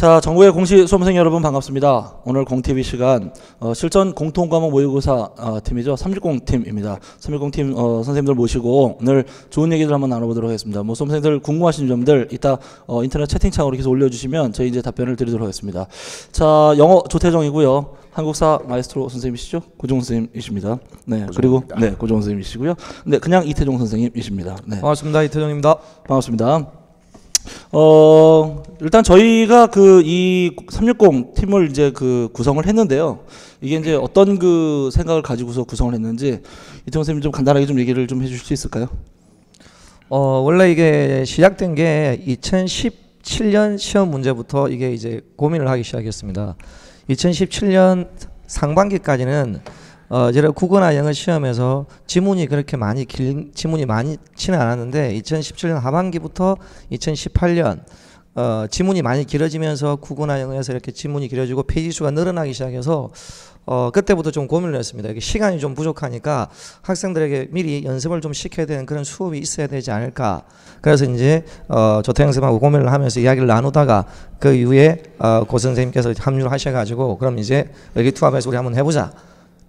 자, 정부의 공시 수험생 여러분 반갑습니다. 오늘 공TV 시간 어, 실전 공통과목 모의고사 어, 팀이죠. 360 팀입니다. 360팀 어, 선생님들 모시고 오늘 좋은 얘기들 한번 나눠보도록 하겠습니다. 뭐 수험생들 궁금하신 점들 이따 어, 인터넷 채팅창으로 계속 올려주시면 저희 이제 답변을 드리도록 하겠습니다. 자, 영어 조태정이고요. 한국사 마에스트로 선생님이시죠? 고종 선생님이십니다. 네, 그리고 네 고종 선생님이시고요. 네, 그냥 이태종 선생님이십니다. 네. 반갑습니다. 이태정입니다. 반갑습니다. 어, 일단 저희가 그 이 360 팀을 이제 그 구성을 했는데요. 이게 이제 어떤 그 생각을 가지고서 구성을 했는지 이태원 선생님 좀 간단하게 좀 얘기를 좀 해주실 수 있을까요? 어, 원래 이게 시작된 게 2017년 시험 문제부터 이게 이제 고민을 하기 시작했습니다. 2017년 상반기까지는 어, 제가 국어나 영어 시험에서 지문이 그렇게 많이 길 지문이 많지는 않았는데 2017년 하반기부터 2018년 어, 지문이 많이 길어지면서 국어나 영어에서 이렇게 지문이 길어지고 페이지 수가 늘어나기 시작해서 어, 그때부터 좀 고민을 했습니다. 이게 시간이 좀 부족하니까 학생들에게 미리 연습을 좀 시켜야 되는 그런 수업이 있어야 되지 않을까. 그래서 이제 어, 조태영 선생님하고 고민을 하면서 이야기를 나누다가 그 이후에 어, 고 선생님께서 합류를 하셔가지고 그럼 이제 의기투합해서 우리 한번 해보자.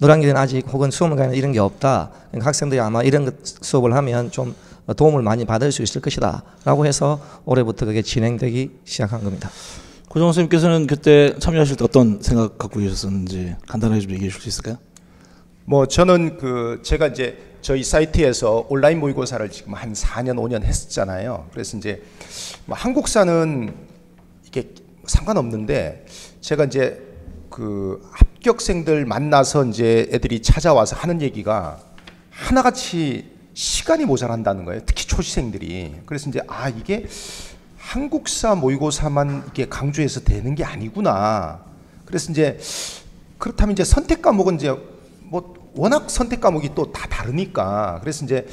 노란 길은 아직 혹은 수험가에는 이런 게 없다. 그러니까 학생들이 아마 이런 것 수업을 하면 좀 도움을 많이 받을 수 있을 것이다. 라고 해서 올해부터 그게 진행되기 시작한 겁니다. 고정 선생님께서는 그때 참여하실 때 어떤 생각 갖고 계셨었는지 간단하게 좀 얘기해 줄수 있을까요? 뭐 저는 그 제가 이제 저희 사이트에서 온라인 모의고사를 지금 한 4년 5년 했었잖아요. 그래서 이제 뭐 한국사는 이게 상관없는데 제가 이제 그 합격생들 만나서 이제 애들이 찾아와서 하는 얘기가 하나같이 시간이 모자란다는 거예요. 특히 초시생들이. 그래서 이제 아 이게 한국사 모의고사만 이게 강조해서 되는 게 아니구나. 그래서 이제 그렇다면 이제 선택 과목은 이제 뭐 워낙 선택 과목이 또 다 다르니까 그래서 이제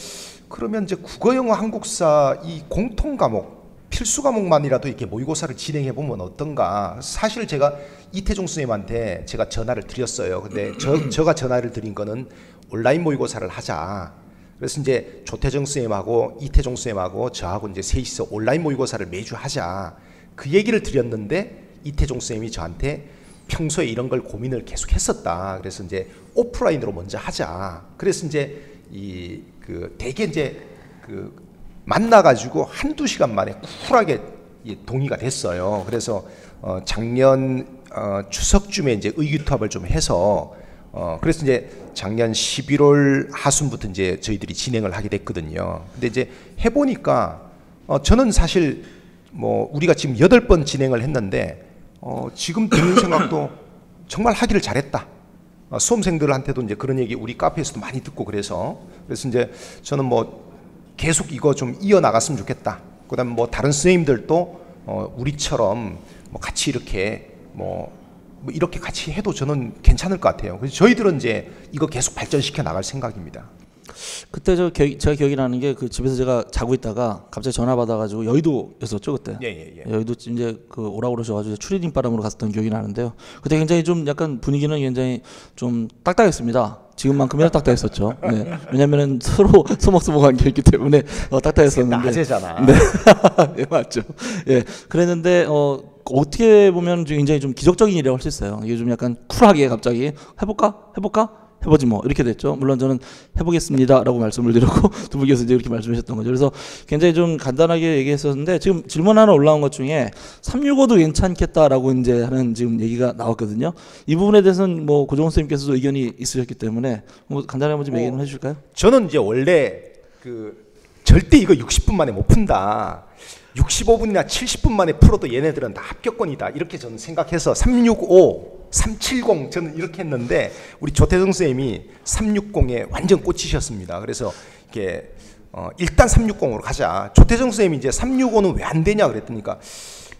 그러면 이제 국어 영어 한국사 이 공통 과목 필수 과목만이라도 이렇게 모의고사를 진행해 보면 어떤가. 사실 제가 이태종 선생님한테 제가 전화를 드렸어요. 근데 저 제가 전화를 드린 거는 온라인 모의고사를 하자. 그래서 이제 조태정 선생님하고 이태종 선생님하고 저하고 이제 셋이서 온라인 모의고사를 매주 하자. 그 얘기를 드렸는데 이태종 선생님이 저한테 평소에 이런 걸 고민을 계속 했었다. 그래서 이제 오프라인으로 먼저 하자. 그래서 이제 이 그 대개 이제 그 만나가지고 한두 시간 만에 쿨하게 동의가 됐어요. 그래서 어 작년 어 추석쯤에 이제 의기투합을 좀 해서 어 그래서 이제 작년 11월 하순부터 이제 저희들이 진행을 하게 됐거든요. 근데 이제 해보니까 어 저는 사실 뭐 우리가 지금 여덟 번 진행을 했는데 어 지금 드는 생각도 정말 하기를 잘했다. 어 수험생들한테도 이제 그런 얘기 우리 카페에서도 많이 듣고 그래서 그래서 이제 저는 뭐 계속 이거 좀 이어 나갔으면 좋겠다. 그 다음 뭐 다른 선생님들도 어 우리처럼 뭐 같이 이렇게 뭐, 뭐 이렇게 같이 해도 저는 괜찮을 것 같아요. 그래서 저희들은 이제 이거 계속 발전시켜 나갈 생각입니다. 그때 저 기, 제가 기억이 나는 게 그 집에서 제가 자고 있다가 갑자기 전화 받아가지고 여의도였었죠 그때. 예, 예, 예. 여의도 이제 그 오라고 그러셔가지고 추리닝 바람으로 갔었던 기억이 나는데요. 그때 굉장히 좀 약간 분위기는 굉장히 좀 딱딱했습니다. 지금만큼이나 딱딱했었죠. 네. 왜냐면은 서로 소목소목 관계였기 때문에 어, 딱딱했었는데. 낮에잖아. 네. 예, 맞죠. 예. 그랬는데 어 어떻게 보면 굉장히 좀 기적적인 일이라고 할 수 있어요. 이게 좀 약간 쿨하게 갑자기 해볼까? 해볼까? 해보지 뭐 이렇게 됐죠. 물론 저는 해보겠습니다라고 말씀을 드렸고 두 분께서 이제 이렇게 말씀하셨던 거죠. 그래서 굉장히 좀 간단하게 얘기했었는데 지금 질문 하나 올라온 것 중에 365도 괜찮겠다라고 이제 하는 지금 얘기가 나왔거든요. 이 부분에 대해서는 뭐 고종원 선생님께서도 의견이 있으셨기 때문에 뭐 간단하게 한번 좀 어. 얘기 좀 해주실까요? 저는 이제 원래 그 절대 이거 60분 만에 못 푼다. 65분이나 70분 만에 풀어도 얘네들은 다 합격권이다. 이렇게 저는 생각해서 365, 370 저는 이렇게 했는데 우리 조태성 선생님이 360에 완전 꽂히셨습니다. 그래서 이게 어 일단 360으로 가자. 조태성 선생님이 이제 365는 왜 안 되냐 그랬더니까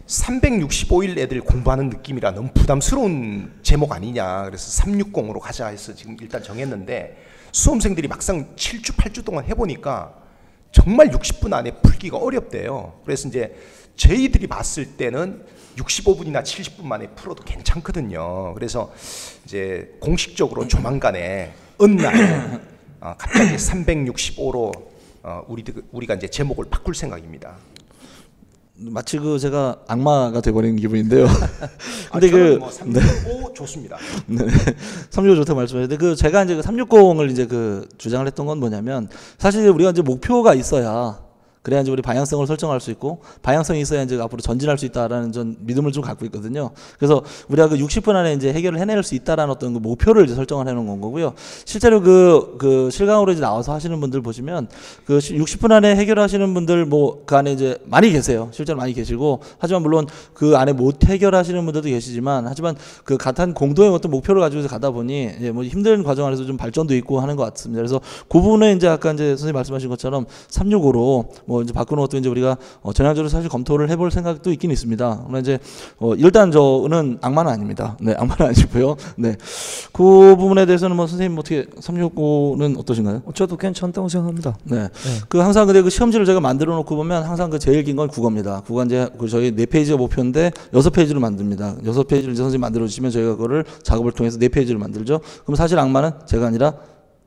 365일 애들 공부하는 느낌이라 너무 부담스러운 제목 아니냐. 그래서 360으로 가자 해서 지금 일단 정했는데 수험생들이 막상 7주, 8주 동안 해보니까 정말 60분 안에 풀기가 어렵대요. 그래서 이제 저희들이 봤을 때는 65분이나 70분 만에 풀어도 괜찮거든요. 그래서 이제 공식적으로 조만간에 어느 날 어, 갑자기 365로 어, 우리 우리가 이제 제목을 바꿀 생각입니다. 마치 그 제가 악마가 돼버린 기분인데요. 근데 아, 그 뭐 365 좋습니다. 네. 365 좋다고 말씀하셨는데 그 제가 이제 그 360을 이제 그 주장을 했던 건 뭐냐면 사실 우리가 이제 목표가 있어야 그래야 이제 우리 방향성을 설정할 수 있고 방향성이 있어야 이제 앞으로 전진할 수 있다라는 전 믿음을 좀 갖고 있거든요. 그래서 우리가 그 60분 안에 이제 해결을 해낼 수 있다라는 어떤 그 목표를 이제 설정을 해놓은 건 거고요. 실제로 그, 그 실강으로 이제 나와서 하시는 분들 보시면 그 60분 안에 해결하시는 분들 뭐 그 안에 이제 많이 계세요. 실제로 많이 계시고 하지만 물론 그 안에 못 해결하시는 분들도 계시지만 하지만 그 같은 공동의 어떤 목표를 가지고 가다 보니 이제 뭐 힘든 과정 안에서 좀 발전도 있고 하는 것 같습니다. 그래서 그 부분에 이제 아까 이제 선생님 말씀하신 것처럼 365로 뭐 이제 바꾸는 것도 이제 우리가 어 전향적으로 사실 검토를 해볼 생각도 있긴 있습니다. 그러나 이제 어 일단 저는 악마는 아닙니다. 네, 악마는 아니고요. 네, 그 부분에 대해서는 뭐 선생님 어떻게 365는 어떠신가요? 어, 저도 괜찮다고 생각합니다. 네. 그 항상 근데 그 시험지를 제가 만들어 놓고 보면 항상 그 제일 긴 건 국어입니다. 국어 이제 그 저희 네 페이지가 목표인데 여섯 페이지로 만듭니다. 여섯 페이지를 이제 선생님 만들어 주시면 저희가 그거를 작업을 통해서 네 페이지를 만들죠. 그럼 사실 악마는 제가 아니라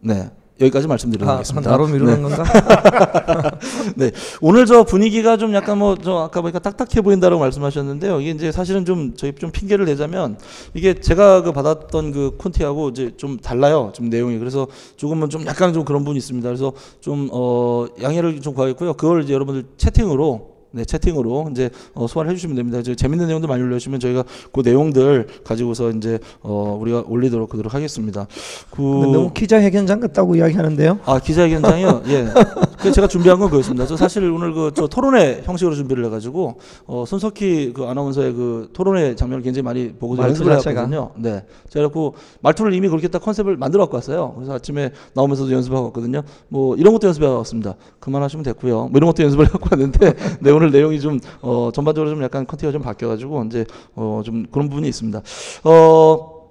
네. 여기까지 말씀드리도록 아. 나로 미루는 네. 건가? 네. 오늘 저 분위기가 좀 약간 뭐 저 아까 보니까 딱딱해 보인다라고 말씀하셨는데요. 이게 이제 사실은 좀 저희 좀 핑계를 내자면 이게 제가 그 받았던 그 콘티하고 이제 좀 달라요. 좀 내용이. 그래서 조금은 좀 약간 좀 그런 부분이 있습니다. 그래서 좀 어 양해를 좀 구하겠고요. 그걸 이제 여러분들 채팅으로 네, 채팅으로 이제 어, 소화를 해주시면 됩니다. 이제 재밌는 내용들 많이 올려주시면 저희가 그 내용들 가지고서 이제 어, 우리가 올리도록 그도록 하겠습니다. 그 너무 기자회견장 같다고 이야기하는데요. 아 기자회견장이요. 예. 그 제가 준비한 건 그렇습니다. 저 사실 오늘 그 저 토론회 형식으로 준비를 해가지고 어, 손석희 그 아나운서의 그 토론회 장면을 굉장히 많이 보고 저 말투 연습을. 해왔거든요. 네. 제가 그 말투를 이미 그렇게 딱 컨셉을 만들어 갖고 왔어요. 그래서 아침에 나오면서도 연습하고 왔거든요. 뭐 이런 것도 연습해 왔습니다. 그만하시면 됐고요. 뭐 이런 것도 연습을 해갖고 왔는데 네, 오늘 내용이 좀 어, 전반적으로 좀 약간 컨텐츠가 좀 바뀌어가지고 이제 어, 좀 그런 부분이 있습니다. 어,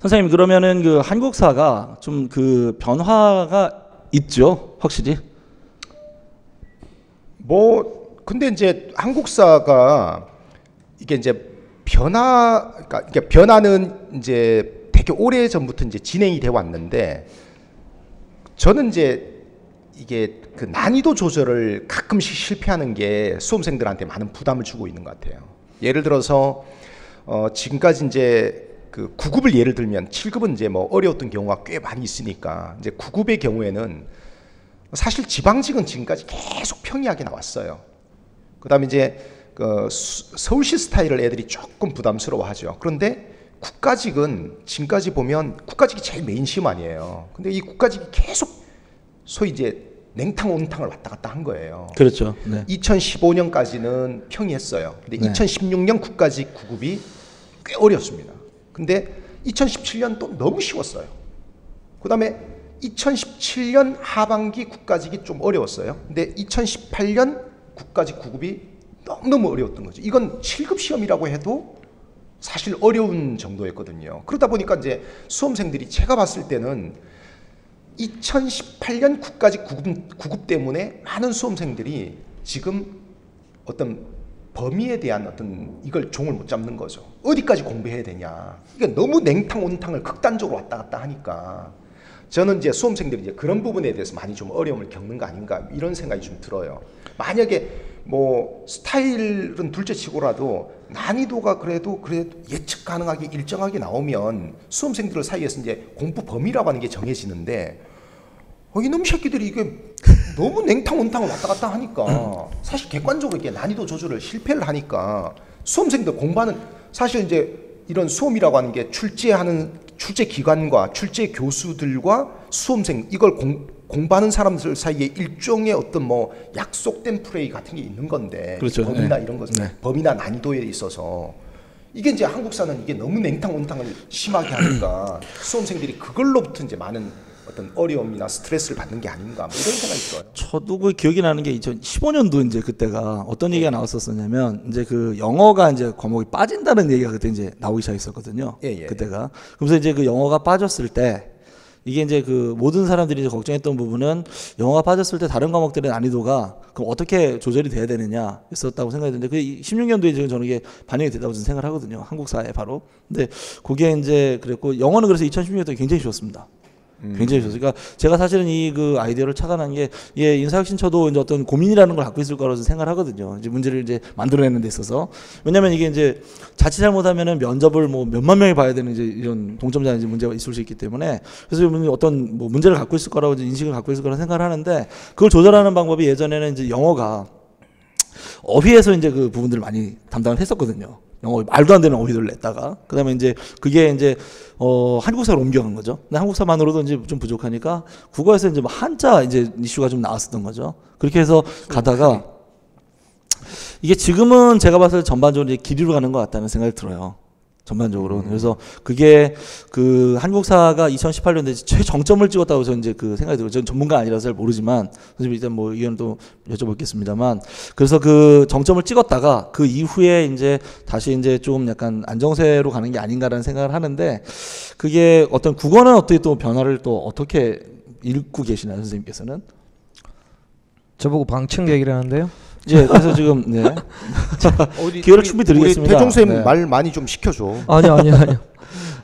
선생님 그러면은 그 한국사가 좀 그 변화가 있죠, 확실히. 뭐 근데 이제 한국사가 이게 이제 변화 그러니까 이게 변화는 이제 되게 오래 전부터 이제 진행이 돼 왔는데 저는 이제 이게 그 난이도 조절을 가끔씩 실패하는 게 수험생들한테 많은 부담을 주고 있는 것 같아요. 예를 들어서 어 지금까지 이제 그 9급을 예를 들면 7급은 이제 뭐 어려웠던 경우가 꽤 많이 있으니까 이제 9급의 경우에는 사실 지방직은 지금까지 계속 평이하게 나왔어요. 그다음에 이제 그 수- 서울시 스타일을 애들이 조금 부담스러워하죠. 그런데 국가직은 지금까지 보면 국가직이 제일 메인 시험 아니에요. 근데 이 국가직이 계속 소위 이제 냉탕 온탕을 왔다 갔다 한 거예요. 그렇죠. 네. 2015년까지는 평이했어요. 근데 네. 2016년 국가직 9급이 꽤 어렵습니다. 근데 2017년 또 너무 쉬웠어요. 그 다음에 2017년 하반기 국가직이 좀 어려웠어요. 근데 2018년 국가직 9급이 너무너무 어려웠던 거죠. 이건 7급 시험이라고 해도 사실 어려운 정도였거든요. 그러다 보니까 이제 수험생들이 제가 봤을 때는 2018년 국가직 9급, 9급 때문에 많은 수험생들이 지금 어떤 범위에 대한 어떤 이걸 종을 못 잡는 거죠. 어디까지 공부해야 되냐. 이게 너무 냉탕 온탕을 극단적으로 왔다 갔다 하니까 저는 이제 수험생들이 이제 그런 부분에 대해서 많이 좀 어려움을 겪는 거 아닌가 이런 생각이 좀 들어요. 만약에 뭐 스타일은 둘째치고라도 난이도가 그래도 그래도 예측 가능하게 일정하게 나오면 수험생들 사이에서 이제 공부 범위라고 하는 게 정해지는데 어, 이놈 새끼들이 이게 너무 냉탕 온탕을 왔다 갔다 하니까 사실 객관적으로 이게 난이도 조절을 실패를 하니까 수험생들 공부하는 사실 이제 이런 수험이라고 하는 게 출제하는 출제 기관과 출제 교수들과 수험생 이걸 공, 공부하는 사람들 사이에 일종의 어떤 뭐 약속된 플레이 같은 게 있는 건데 그렇죠. 범위나 네. 이런 것 네. 범위나 난이도에 있어서 이게 이제 한국사는 이게 너무 냉탕 온탕을 심하게 하니까 수험생들이 그걸로부터 이제 많은 어떤 어려움이나 스트레스를 받는 게 아닌가 뭐 이런 생각이 들어요. 저도 그 기억이 나는 게 2015년도 이제 그때가 어떤 얘기가 나왔었었냐면 이제 그 영어가 이제 과목이 빠진다는 얘기가 그때 이제 나오기 시작했었거든요. 예, 예. 그때가 그래서 이제 그 영어가 빠졌을 때 이게 이제 그 모든 사람들이 이제 걱정했던 부분은 영어가 빠졌을 때 다른 과목들의 난이도가 그럼 어떻게 조절이 돼야 되느냐 했었다고 생각했는데 그 16년도에 지금 저는 이게 반영이 됐다고 저는 생각을 하거든요. 한국사에 바로. 근데 그게 이제 그랬고 영어는 그래서 2016년도에 굉장히 쉬웠습니다. 굉장히 좋았어요. 그러니까 제가 사실은 이 그 아이디어를 착안한 게 예, 인사혁신처도 이제 어떤 고민이라는 걸 갖고 있을 거라고 생각을 하거든요. 이제 문제를 이제 만들어내는 데 있어서 왜냐하면 이게 이제 자칫 잘못하면은 면접을 뭐 몇만 명이 봐야 되는 이제 이런 동점자 이제 문제가 있을 수 있기 때문에 그래서 어떤 뭐 문제를 갖고 있을 거라고 이제 인식을 갖고 있을 거라고 생각을 하는데 그걸 조절하는 방법이 예전에는 이제 영어가 어휘에서 이제 그 부분들을 많이 담당을 했었거든요. 영어 말도 안 되는 어휘들을 냈다가 그다음에 이제 그게 이제 어 한국사로 옮겨간 거죠. 근데 한국사만으로도 이제 좀 부족하니까 국어에서 이제 뭐 한자 이제 이슈가 좀 나왔었던 거죠. 그렇게 해서 가다가 이게 지금은 제가 봤을 때 전반적으로 이제 길이로 가는 것 같다는 생각이 들어요. 전반적으로. 그래서 그게 그 한국사가 2018년도에 최정점을 찍었다고 저는 이제 그 생각이 들어요. 저는 전문가 아니라서 잘 모르지만 선생님 일단 뭐 의견도 여쭤보겠습니다만 그래서 그 정점을 찍었다가 그 이후에 이제 다시 이제 좀 약간 안정세로 가는 게 아닌가라는 생각을 하는데 그게 어떤 국어는 어떻게 또 변화를 또 어떻게 읽고 계시나요, 선생님께서는? 저보고 방청 얘기를 하는데요. 이제 그래서 지금 네. 어디 기회를 우리- 충분히 드리겠습니다. 우리 태종 쌤 네. 말 많이 좀 시켜줘. 아니요, 아니요, 아니요.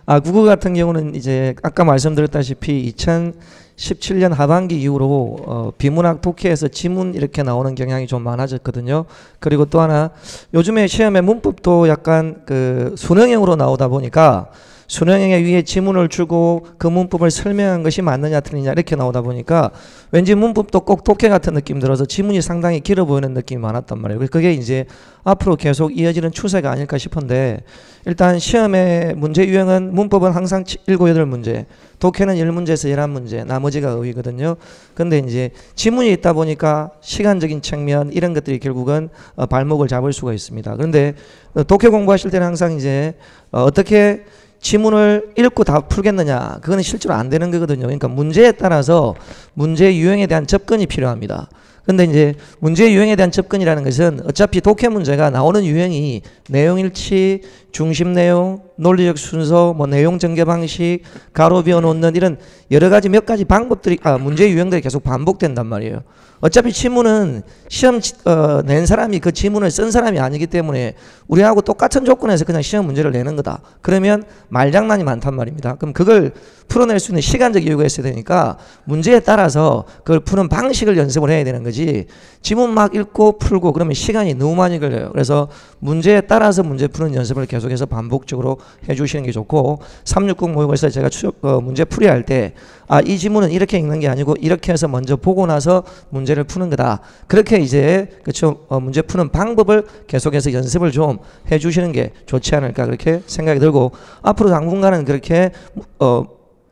아, 국어 같은 경우는 이제 아까 말씀드렸다시피 2017년 하반기 이후로 어, 비문학 독해에서 지문 이렇게 나오는 경향이 좀 많아졌거든요. 그리고 또 하나 요즘에 시험에 문법도 약간 그 수능형으로 나오다 보니까 수능형에 위에 지문을 주고 그 문법을 설명한 것이 맞느냐 틀리냐 이렇게 나오다 보니까 왠지 문법도 꼭 독해 같은 느낌 들어서 지문이 상당히 길어 보이는 느낌이 많았단 말이에요. 그게 이제 앞으로 계속 이어지는 추세가 아닐까 싶은데 일단 시험의 문제 유형은 문법은 항상 7, 8 문제, 독해는 1문제에서 11문제, 나머지가 어휘거든요. 근데 이제 지문이 있다 보니까 시간적인 측면 이런 것들이 결국은 어, 발목을 잡을 수가 있습니다. 그런데 어, 독해 공부하실 때는 항상 이제 어, 어떻게 지문을 읽고 다 풀겠느냐 그거는 실제로 안 되는 거거든요. 그러니까 문제에 따라서 문제 유형에 대한 접근이 필요합니다. 근데 이제 문제 유형에 대한 접근이라는 것은 어차피 독해 문제가 나오는 유형이 내용 일치, 중심 내용, 논리적 순서, 뭐 내용 전개 방식, 가로 비워 놓는 이런 여러 가지 몇 가지 방법들이 아 문제 유형들이 계속 반복된단 말이에요. 어차피 지문은 시험 지- 어, 낸 사람이 그 지문을 쓴 사람이 아니기 때문에 우리하고 똑같은 조건에서 그냥 시험 문제를 내는 거다. 그러면 말장난이 많단 말입니다. 그럼 그걸 풀어낼 수 있는 시간적 이유가 있어야 되니까 문제에 따라서 그걸 푸는 방식을 연습을 해야 되는 거지. 지문 막 읽고 풀고 그러면 시간이 너무 많이 걸려요. 그래서 문제에 따라서 문제 푸는 연습을 계속 해서 반복적으로 해주시는 게 좋고 360 모의고사에 제가 추, 어, 문제 풀이할 때 아, 이 지문은 이렇게 읽는 게 아니고 이렇게 해서 먼저 보고 나서 문제를 푸는 거다. 그렇게 이제 그쵸 어, 문제 푸는 방법을 계속해서 연습을 좀 해주시는 게 좋지 않을까 그렇게 생각이 들고 앞으로 당분간은 그렇게 어,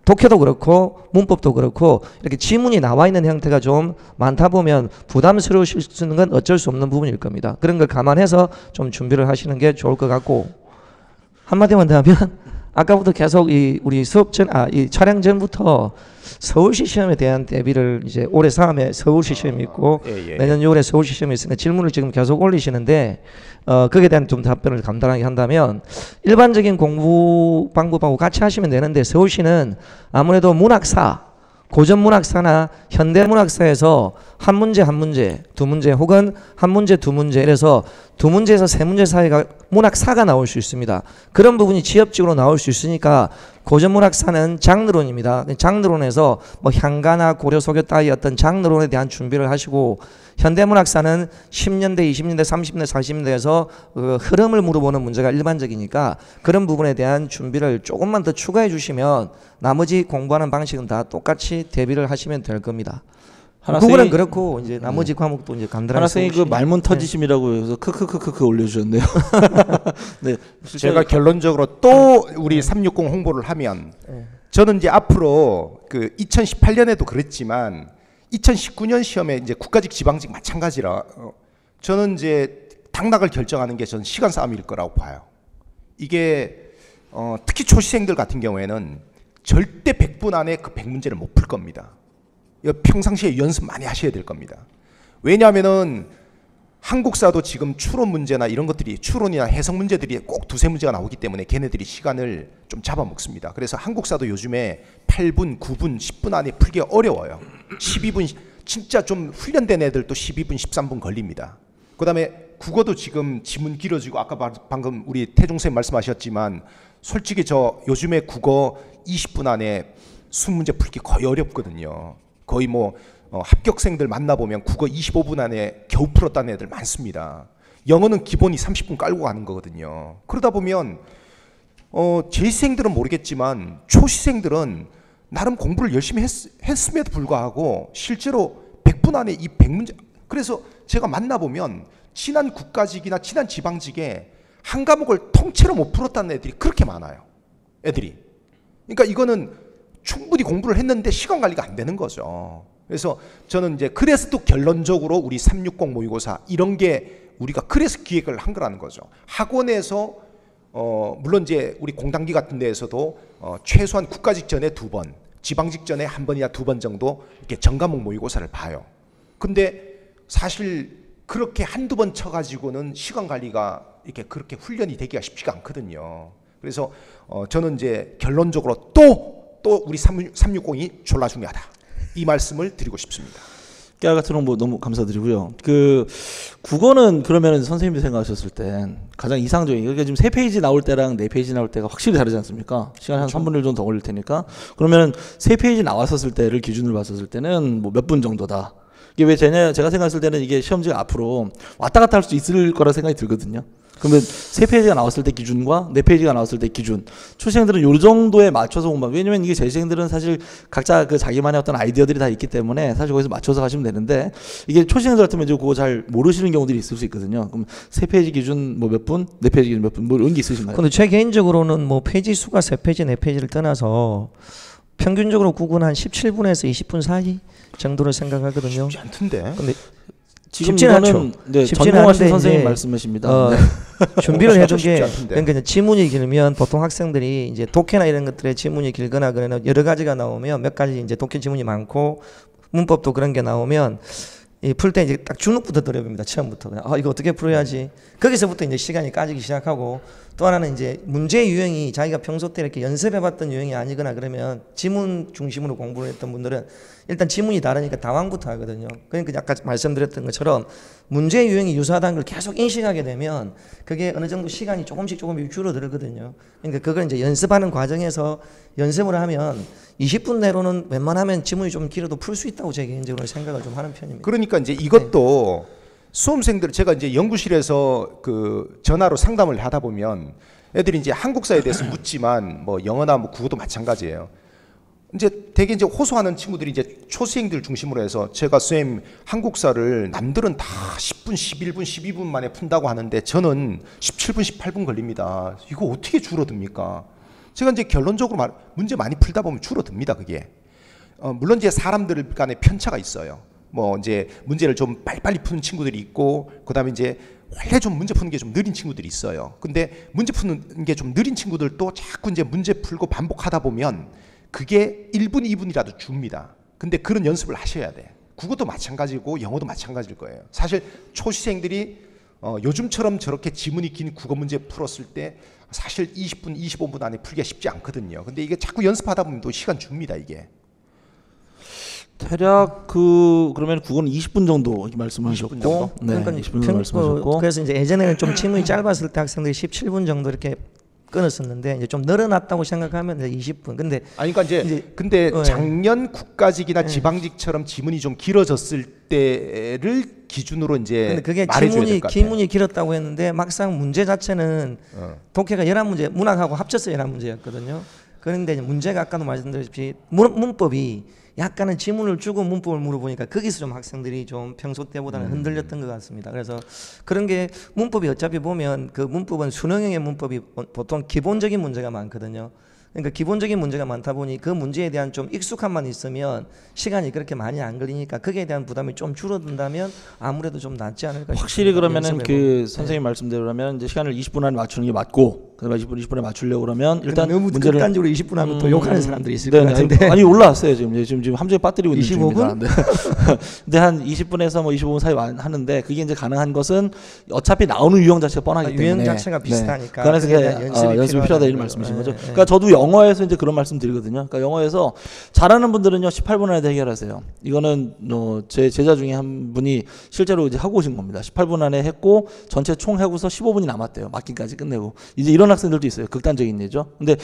독해도 그렇고 문법도 그렇고 이렇게 지문이 나와 있는 형태가 좀 많다 보면 부담스러우실 수 있는 건 어쩔 수 없는 부분일 겁니다. 그런 걸 감안해서 좀 준비를 하시는 게 좋을 것 같고 한마디만 더 하면 아까부터 계속 이 우리 수업 전, 아, 이 촬영 전부터 서울시 시험에 대한 대비를 이제 올해 3월에 서울시 시험이 있고 예, 예. 내년 6월에 서울시 시험이 있으니까 질문을 지금 계속 올리시는데 어, 거기에 대한 좀 답변을 간단하게 한다면 일반적인 공부 방법하고 같이 하시면 되는데 서울시는 아무래도 문학사 고전 문학사나 현대 문학사에서 한 문제 한 문제 두 문제 혹은 한 문제 두 문제 이래서 두 문제에서 세 문제 사이가 문학사가 나올 수 있습니다. 그런 부분이 지엽적으로 나올 수 있으니까 고전 문학사는 장르론입니다. 장르론에서 뭐 향가나 고려 소교 따위 어떤 장르론에 대한 준비를 하시고 현대 문학사는 10년대, 20년대, 30년대, 40년대에서 그 흐름을 물어보는 문제가 일반적이니까 그런 부분에 대한 준비를 조금만 더 추가해 주시면 나머지 공부하는 방식은 다 똑같이 대비를 하시면 될 겁니다. 선생님- 그렇고 이제 나머지 과목도 이제 간단하게 하나 선생님 그 말문 터지심이라고 해서 크크크크크 올려주셨네요. 네. 제가 결론적으로 또 우리 360 홍보를 하면 저는 이제 앞으로 그 2018년에도 그랬지만 2019년 시험에 이제 국가직 지방직 마찬가지라 어, 저는 이제 당락을 결정하는 게 저는 시간 싸움일 거라고 봐요. 이게 어, 특히 초시생들 같은 경우에는 절대 100분 안에 그 100문제를 못 풀 겁니다. 이거 평상시에 연습 많이 하셔야 될 겁니다. 왜냐하면은 한국사도 지금 추론 문제나 이런 것들이 추론이나 해석 문제들이 꼭 두세 문제가 나오기 때문에 걔네들이 시간을 좀 잡아먹습니다. 그래서 한국사도 요즘에 8분, 9분, 10분 안에 풀기 어려워요. 12분 진짜 좀 훈련된 애들도 12분, 13분 걸립니다. 그다음에 국어도 지금 지문 길어지고 아까 바- 방금 우리 태종 쌤 말씀하셨지만 솔직히 저 요즘에 국어 20분 안에 수능 문제 풀기 거의 어렵거든요. 거의 뭐 어, 합격생들 만나보면 국어 25분 안에 겨우 풀었다는 애들 많습니다. 영어는 기본이 30분 깔고 가는 거거든요. 그러다 보면 어, 재시생들은 모르겠지만 초시생들은 나름 공부를 열심히 했, 했음에도 불구하고 실제로 100분 안에 이 100문제 그래서 제가 만나보면 친한 국가직이나 친한 지방직에 한 과목을 통째로 못 풀었다는 애들이 그렇게 많아요. 애들이. 그러니까 이거는 충분히 공부를 했는데 시간 관리가 안 되는 거죠. 그래서 저는 이제 그래서 또 결론적으로 우리 360 모의고사 이런 게 우리가 그래서 기획을 한 거라는 거죠. 학원에서 어 물론 이제 우리 공단기 같은 데에서도 어 최소한 국가 직 전에 두 번, 지방 직 전에 한 번이나 두 번 정도 이렇게 전과목 모의고사를 봐요. 근데 사실 그렇게 한두 번 쳐가지고는 시간 관리가 이렇게 그렇게 훈련이 되기가 쉽지가 않거든요. 그래서 어 저는 이제 결론적으로 또 또 우리 360이 졸라 중요하다. 이 말씀을 드리고 싶습니다. 깨알 같은 뭐 너무 감사드리고요. 그 국어는 그러면은 선생님이 생각하셨을 땐 가장 이상적인 그러니까 지금 세 페이지 나올 때랑 네 페이지 나올 때가 확실히 다르지 않습니까? 시간 한 3분의 1 정도 더 걸릴 테니까 그러면은 세 페이지 나왔었을 때를 기준으로 봤었을 때는 뭐 몇 분 정도다. 이게 왜 제가 생각했을 때는 이게 시험지가 앞으로 왔다 갔다 할 수 있을 거라 생각이 들거든요. 그러면 세 페이지가 나왔을 때 기준과 네 페이지가 나왔을 때 기준 초시생들은 요 정도에 맞춰서 공부 왜냐면 이게 재시생들은 사실 각자 그 자기만의 어떤 아이디어들이 다 있기 때문에 사실 거기서 맞춰서 가시면 되는데 이게 초시생들 같으면 이제 그거 잘 모르시는 경우들이 있을 수 있거든요 그럼 세 페이지 기준 뭐 몇 분, 네 페이지 기준 몇 분, 뭐 이런 게 있으신가요? 근데 제 개인적으로는 뭐 페이지 수가 세 페이지 네 페이지를 떠나서 평균적으로 국어는 한 17분에서 20분 사이 정도로 생각하거든요. 쉽지 않던데. 근데 지금 쉽지는 이거는 않죠. 네, 전공하신 선생님 말씀이십니다. 어, 네. 준비를 해둔 게. 그러니까 이제 지문이 길면 보통 학생들이 이제 독해나 이런 것들에 지문이 길거나 그러면 여러 가지가 나오면 몇 가지 이제 독해 지문이 많고 문법도 그런 게 나오면 이 풀 때 이제 딱 주눅부터 들어봅니다 처음부터 그냥 아 이거 어떻게 풀어야지 거기서부터 이제 시간이 까지기 시작하고 또 하나는 이제 문제 유형이 자기가 평소 때 이렇게 연습해봤던 유형이 아니거나 그러면 지문 중심으로 공부를 했던 분들은 일단 지문이 다르니까 당황부터 하거든요. 그러니까 아까 말씀드렸던 것처럼 문제 유형이 유사하다는 걸 계속 인식하게 되면 그게 어느 정도 시간이 조금씩 조금씩 줄어들거든요. 그러니까 그걸 이제 연습하는 과정에서 연습을 하면 20분 내로는 웬만하면 지문이 좀 길어도 풀 수 있다고 제 개인적으로 생각을 좀 하는 편입니다. 그러니까 이제 이것도 수험생들 제가 이제 연구실에서 그 전화로 상담을 하다 보면 애들이 이제 한국사에 대해서 묻지만 뭐 영어나 뭐 국어도 마찬가지예요. 이제 되게 이제 호소하는 친구들이 이제 초생들 중심으로 해서 제가 쌤 한국사를 남들은 다 10분, 11분, 12분 만에 푼다고 하는데 저는 17분, 18분 걸립니다. 이거 어떻게 줄어듭니까? 제가 이제 결론적으로 말, 문제 많이 풀다 보면 줄어듭니다. 그게. 어, 물론 이제 사람들 간의 편차가 있어요. 뭐 이제 문제를 좀 빨리빨리 푸는 친구들이 있고 그다음에 이제 원래 좀 문제 푸는 게 좀 느린 친구들이 있어요. 근데 문제 푸는 게 좀 느린 친구들도 자꾸 이제 문제 풀고 반복하다 보면 그게 1분, 2분이라도 줍니다. 근데 그런 연습을 하셔야 돼. 국어도 마찬가지고 영어도 마찬가지일 거예요. 사실 초시생들이 어, 요즘처럼 저렇게 지문이 긴 국어 문제 풀었을 때 사실 20분, 25분 안에 풀기가 쉽지 않거든요. 근데 이게 자꾸 연습하다 보면 또 시간 줍니다, 이게. 대략 그 그러면 국어는 20분 정도 말씀하셨고 20분 정도? 네, 그러니까 20분 정도 평- 말씀하셨고 어, 그래서 이제 예전에는 좀 지문이 짧았을 때 학생들이 17분 정도 이렇게 끊었었는데 이제 좀 늘어났다고 생각하면 이제 20분. 근데 아니 그러니까 이제, 이제- 근데 어, 예. 작년 국가직이나 지방직처럼 지문이 좀 길어졌을 때를 기준으로 이제 근데 그게 지문이. 기문이 길었다고 했는데 막상 문제 자체는 어. 독해가 열한 문제 문학하고 합쳐서 열한 문제였거든요. 그런데 이제 문제가 아까도 말씀드렸듯이 문, 문법이 약간은 지문을 주고 문법을 물어보니까 거기서 좀 학생들이 좀 평소 때보다는 음. 흔들렸던 것 같습니다. 그래서 그런 게 문법이 어차피 보면 그 문법은 수능형의 문법이 보통 기본적인 문제가 많거든요. 그러니까 기본적인 문제가 많다 보니 그 문제에 대한 좀 익숙함만 있으면 시간이 그렇게 많이 안 걸리니까 거기에 대한 부담이 좀 줄어든다면 아무래도 좀 낫지 않을까 확실히 싶습니다. 그러면은 그. 선생님 말씀대로라면 이제 시간을 20분 안에 맞추는 게 맞고 그다음에 20분 20분에 맞추려고 그러면 일단 너무 문제를 극단적으로 20분 하면 또 음, 욕하는 사람들이 있을 네, 것 네. 같은데 아니 올라왔어요 지금 예, 지금 지금 함정에 빠뜨리고 있는 25분? 중입니다. 네. 근데 한 20분에서 뭐 25분 사이 와- 하는데 그게 이제 가능한 것은 어차피 나오는 유형 자체가 뻔하기 아, 때문에 유형 자체가 네. 비슷하니까 그 안에서 대한 연습이, 연습이 연습이 필요하다 이런 말씀이신 거죠. 거죠. 네, 그러니까 저도 영어에서 이제 그런 말씀 드리거든요. 그러니까 영어에서 잘하는 분들은요 18분 안에 해결하세요. 이거는 어, 제 제자 중에 한 분이 실제로 이제 하고 오신 겁니다. 18분 안에 했고 전체 총 해고서 15분이 남았대요. 맡기까지 끝내고 이제 이런 이런 학생들도 있어요. 극단적인 예죠. 근데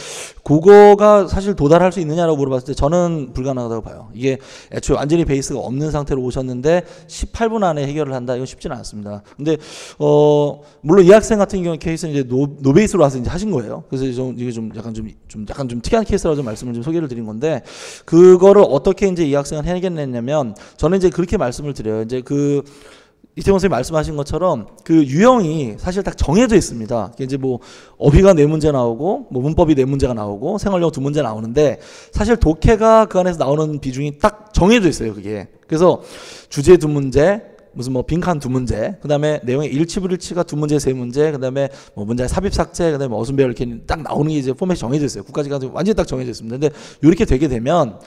그거가 사실 도달할 수 있느냐라고 물어봤을 때 저는 불가능하다고 봐요. 이게 애초에 완전히 베이스가 없는 상태로 오셨는데 18분 안에 해결을 한다. 이건 쉽지는 않습니다. 근데 어 물론 이 학생 같은 경우 케이스는 이제 no, no base로 와서 이제 하신 거예요. 그래서 좀 이게 좀 약간 좀, 좀 약간 좀 특이한 케이스라고 좀 말씀을 좀 소개를 드린 건데 그거를 어떻게 이제 이 학생은 해결했냐면 저는 이제 그렇게 말씀을 드려요. 이제 그 이태원 선생님 말씀하신 것처럼 그 유형이 사실 딱 정해져 있습니다. 이제 뭐 어휘가 네 문제 나오고 뭐 문법이 네 문제가 나오고 생활영어 두 문제 나오는데 사실 독해가 그 안에서 나오는 비중이 딱 정해져 있어요. 그게 그래서 주제 두 문제 무슨 뭐 빈칸 두 문제, 그 다음에 내용의 일치불일치가 두 문제 세 문제, 그 다음에 뭐 문장 삽입 삭제, 그 다음에 뭐 어순 배열 이렇게 딱 나오는 게 이제 포맷이 정해져 있어요. 국가직이 완전히 딱 정해져 있습니다. 근데 이렇게 되게 되면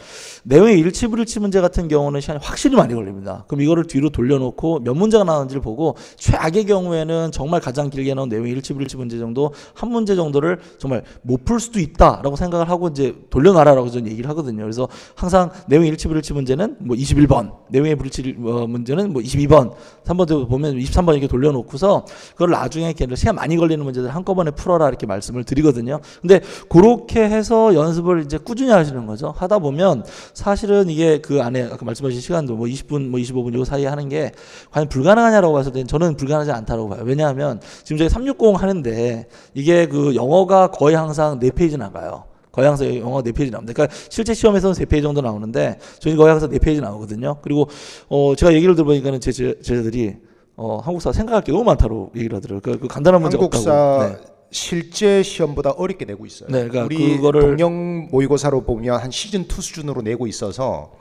내용의 일치불일치 문제 같은 경우는 시간이 확실히 많이 걸립니다. 그럼 이거를 뒤로 돌려놓고 몇 문제가 나왔는지를 보고 최악의 경우에는 정말 가장 길게 나온 내용의 일치불일치 문제 정도 한 문제 정도를 정말 못 풀 수도 있다라고 생각을 하고 이제 돌려놔라라고 저는 얘기를 하거든요. 그래서 항상 내용의 일치불일치 문제는 뭐 21번, 내용의 불일치 어, 문제는 뭐 22번 2번, 3번 보면 23번 이렇게 돌려놓고서 그걸 나중에 시간 많이 걸리는 문제들 한꺼번에 풀어라 이렇게 말씀을 드리거든요. 근데 그렇게 해서 연습을 이제 꾸준히 하시는 거죠. 하다 보면 사실은 이게 그 안에 아까 말씀하신 시간도 뭐 20분, 뭐 25분 요 사이에 하는 게 과연 불가능하냐라고 봤을 때는 저는 불가능하지 않다고 봐요. 왜냐하면 지금 저희 360 하는데 이게 그 영어가 거의 항상 4페이지 나가요. 거의 항상 영어 4페이지 나옵니다. 그러니까 실제 시험에서는 3페이지 정도 나오는데 저희 거의 항상 4페이지 나오거든요. 그리고 어 제가 얘기를 들어보니까는 제 제자들이 어 한국사 생각할 게 너무 많다고 얘기를 하더라고요. 그, 그 간단한 문제 한국사 없다고. 네. 실제 시험보다 어렵게 내고 있어요. 네, 그러니까 우리 그거를- 동영 모의고사로 보면 한 시즌 2 수준으로 내고 있어서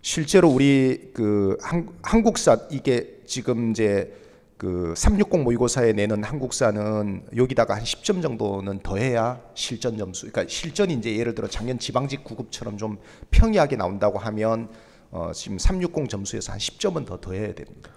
실제로 우리 그 한, 한국사 이게 지금 이제 그 360 모의고사에 내는 한국사는 여기다가 한 10점 정도는 더해야 실전 점수. 그러니까 실전이 이제 예를 들어 작년 지방직 9급처럼 좀 평이하게 나온다고 하면 어, 지금 360 점수에서 한 10점은 더 더해야 됩니다.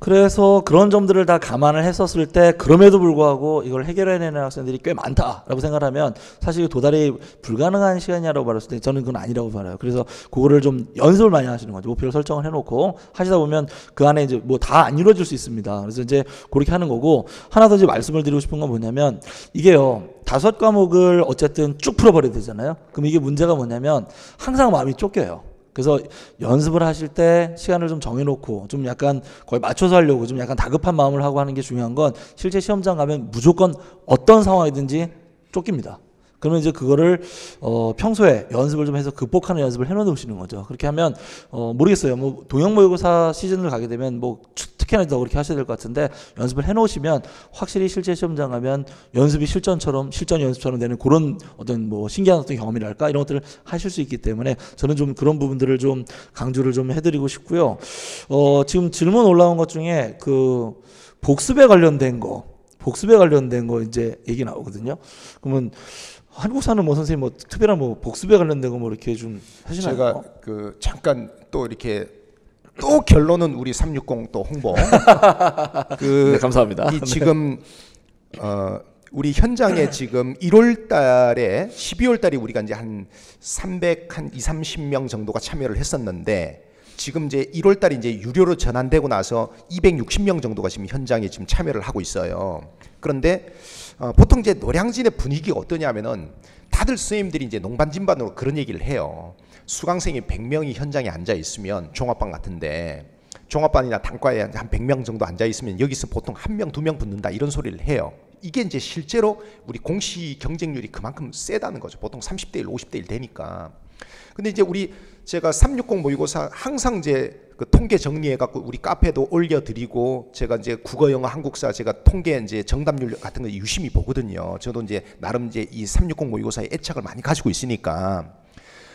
그래서 그런 점들을 다 감안을 했었을 때 그럼에도 불구하고 이걸 해결해내는 학생들이 꽤 많다라고 생각하면 사실 도달이 불가능한 시간이라고 말했을 때 저는 그건 아니라고 봐요. 그래서 그거를 좀 연습을 많이 하시는 거죠. 목표를 설정을 해놓고 하시다 보면 그 안에 이제 뭐 다 안 이루어질 수 있습니다. 그래서 이제 그렇게 하는 거고 하나 더 이제 말씀을 드리고 싶은 건 뭐냐면 이게요 다섯 과목을 어쨌든 쭉 풀어버려야 되잖아요. 그럼 이게 문제가 뭐냐면 항상 마음이 쫓겨요. 그래서 연습을 하실 때 시간을 좀 정해놓고 좀 약간 거의 맞춰서 하려고 좀 약간 다급한 마음을 하고 하는 게 중요한 건 실제 시험장 가면 무조건 어떤 상황이든지 쫓깁니다. 그러면 이제 그거를 어 평소에 연습을 좀 해서 극복하는 연습을 해놓으시는 거죠. 그렇게 하면 어 모르겠어요. 뭐 동영 모의고사 시즌을 가게 되면 뭐 특히나 더 그렇게 하셔야 될 것 같은데 연습을 해놓으시면 확실히 실제 시험장 가면 연습이 실전처럼 실전 연습처럼 되는 그런 어떤 뭐 신기한 어떤 경험이랄까 이런 것들을 하실 수 있기 때문에 저는 좀 그런 부분들을 좀 강조를 좀 해드리고 싶고요. 어 지금 질문 올라온 것 중에 그 복습에 관련된 거. 복습에 관련된 거 이제 얘기 나오거든요. 그러면 한국 사는 뭐 선생님 뭐 특별한 뭐 복습에 관련된 거 뭐 이렇게 좀 하시나요? 제가 그 잠깐 또 이렇게 또 결론은 우리 360 또 홍보. 그 네, 감사합니다. 이 지금 어 우리 현장에 지금 1월 달에 12월 달에 우리가 이제 한 300, 한 2, 30명 정도가 참여를 했었는데 지금 이제 1월 달에 이제 유료로 전환되고 나서 260명 정도가 지금 현장에 지금 참여를 하고 있어요. 그런데 어, 보통 이제 노량진의 분위기가 어떠냐면은 다들 선생님들이 이제 농반진반으로 그런 얘기를 해요. 수강생이 100명이 현장에 앉아 있으면 종합반 같은데 종합반이나 단과에 한 100명 정도 앉아 있으면 여기서 보통 한 명, 두 명 붙는다 이런 소리를 해요. 이게 이제 실제로 우리 공시 경쟁률이 그만큼 세다는 거죠. 보통 30대 1, 50대 1 되니까. 근데 이제 우리 제가 360 모의고사 항상 이제 그 통계 정리해 갖고 우리 카페도 올려 드리고 제가 이제 국어 영어 한국사 제가 통계 이제 정답률 같은 거 유심히 보거든요. 저도 이제 나름 이제 이 360 모의고사에 애착을 많이 가지고 있으니까